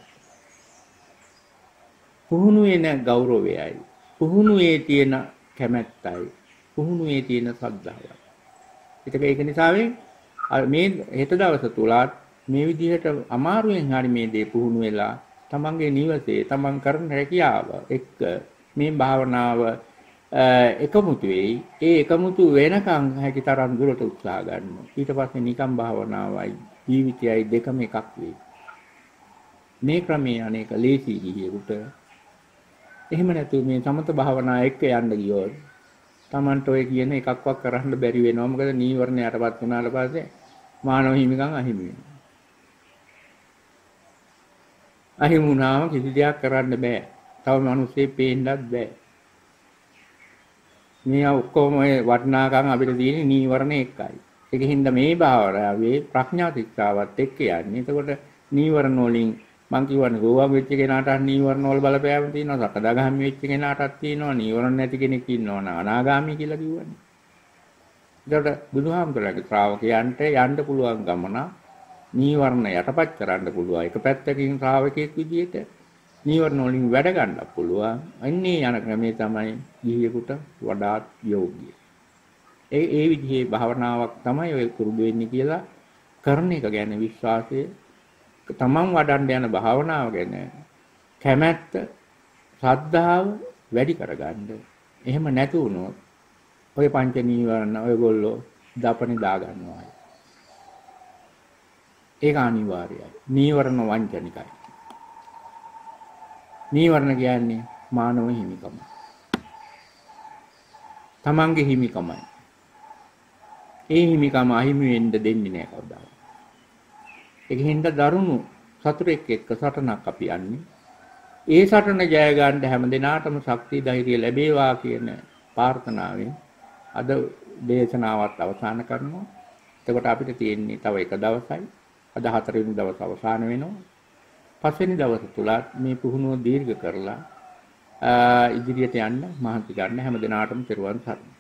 පුහුණුවේ නැ ගෞරවයයි. පුහුණුවේ තියෙන කැමැත්තයි. පුහුණුවේ තියෙන ශ්‍රද්ධාවයි. ඒක ඒක නිසා මේ හෙට දවස තුලත් මේ විදිහට අමාරුවෙන් හරි මේ දේ පුහුණු වෙලා තමන්ගේ නිවසේ තමන් කරන රැකියාව එක්ක මේ භාවනාව එකමුතු වෙයි. ඒ එකමුතු වෙනකන් හැකි තරම් දුරට උත්සාහ ගන්න. ඊට පස්සේ නිකම් භාවනාවයි ජීවිතයයි දෙකම එකක් වෙයි. මේ ක්‍රමයේ අනේක ලේසි ගිහියෙකුට එහෙම නැතුව මේ සමත භාවනා එක්ක යන්න ගියොත් Tamanට ඔය කියන එකක්වත් කරන්න බැරි වෙනවා. මොකද නීවරණ යටපත් වුණාට පස්සේ මානව හිමිකම් අහිමි වෙනවා. අහිමි වුණාම කිසි දෙයක් කරන්න බෑ. තව මිනිස්සේ පේන්නත් බෑ. මේ ඔක්කොම වටිනාකම් අපිට තියෙන නීවරණ එකයි. ඒකින්ද මේ භාවනාවේ ප්‍රඥා ශික්ෂාවත් එක්ක යන්නේ. එතකොට නීවරණ වලින් මං කියවනේ ගෝවා වෙච්ච කෙනාට නීවරණ වල බලපෑම තියෙනවා. සකදාගාමි වෙච්ච කෙනාටත් තියෙනවා. නීවරණ නැති කෙනෙක් ඉන්නවා. අනාගාමි කියලා කිව්වනේ. එතකොට බුදුහාමුදුරගේ ශ්‍රාවකයන්ට යන්න පුළුවන් ගමන නීවරණ යටපත් කරන්න පුළුවන්. එක පැත්තකින් ශ්‍රාවකයෙක් විදිහට නීවරණ වලින් වැඩ ගන්න පුළුවන්. අන්නේ යන ක්‍රමේ තමයි ගිහියෙකුට වඩාත් යෝග්‍ය. ඒ ඒ විදිහේ භාවනාවක් තමයි ඔය කුරුදු වෙන්නේ කියලා කරන එක ගැන විශ්වාසය තමන් වඩන්න යන භාවනාව ගැන කැමැත්ත ශ්‍රද්ධාව වැඩි කරගන්න. එහෙම නැතු වුණොත් ඔය පංච නීවරණ ඔයගොල්ලෝ දපනේ දා ගන්නවා. ඒක අනිවාර්යයි. නීවරණ වංචනිකයි. නීවරණ කියන්නේ මානව හිමිකම. තමන්ගේ හිමිකමයි. ඒ හිමිකම අහිමි වෙන්න දෙන්නේ නැහැ කවදාවත්. ඒකින්ද දරුණු සතුරෙක් එක්ක සටනක් අපි යන්නේ. ඒ සටන ජය ගන්න හැම දිනාටම ශක්තිය ධෛර්යය ලැබේවා කියන ප්‍රාර්ථනාවෙන් අද දේශනාවත් අවසන් කරනවා. එතකොට අපිට තියෙන්නේ තව එක දවසයි. අද හතරවෙනි දවස් අවසන් වෙනවා. පස්වෙනි දවස තුලත් මේ පුහුණුව දීර්ඝ කරලා ඉදිරියට යන්න මහන්සි ගන්න හැම දිනාටම පෙරවන් සරණයි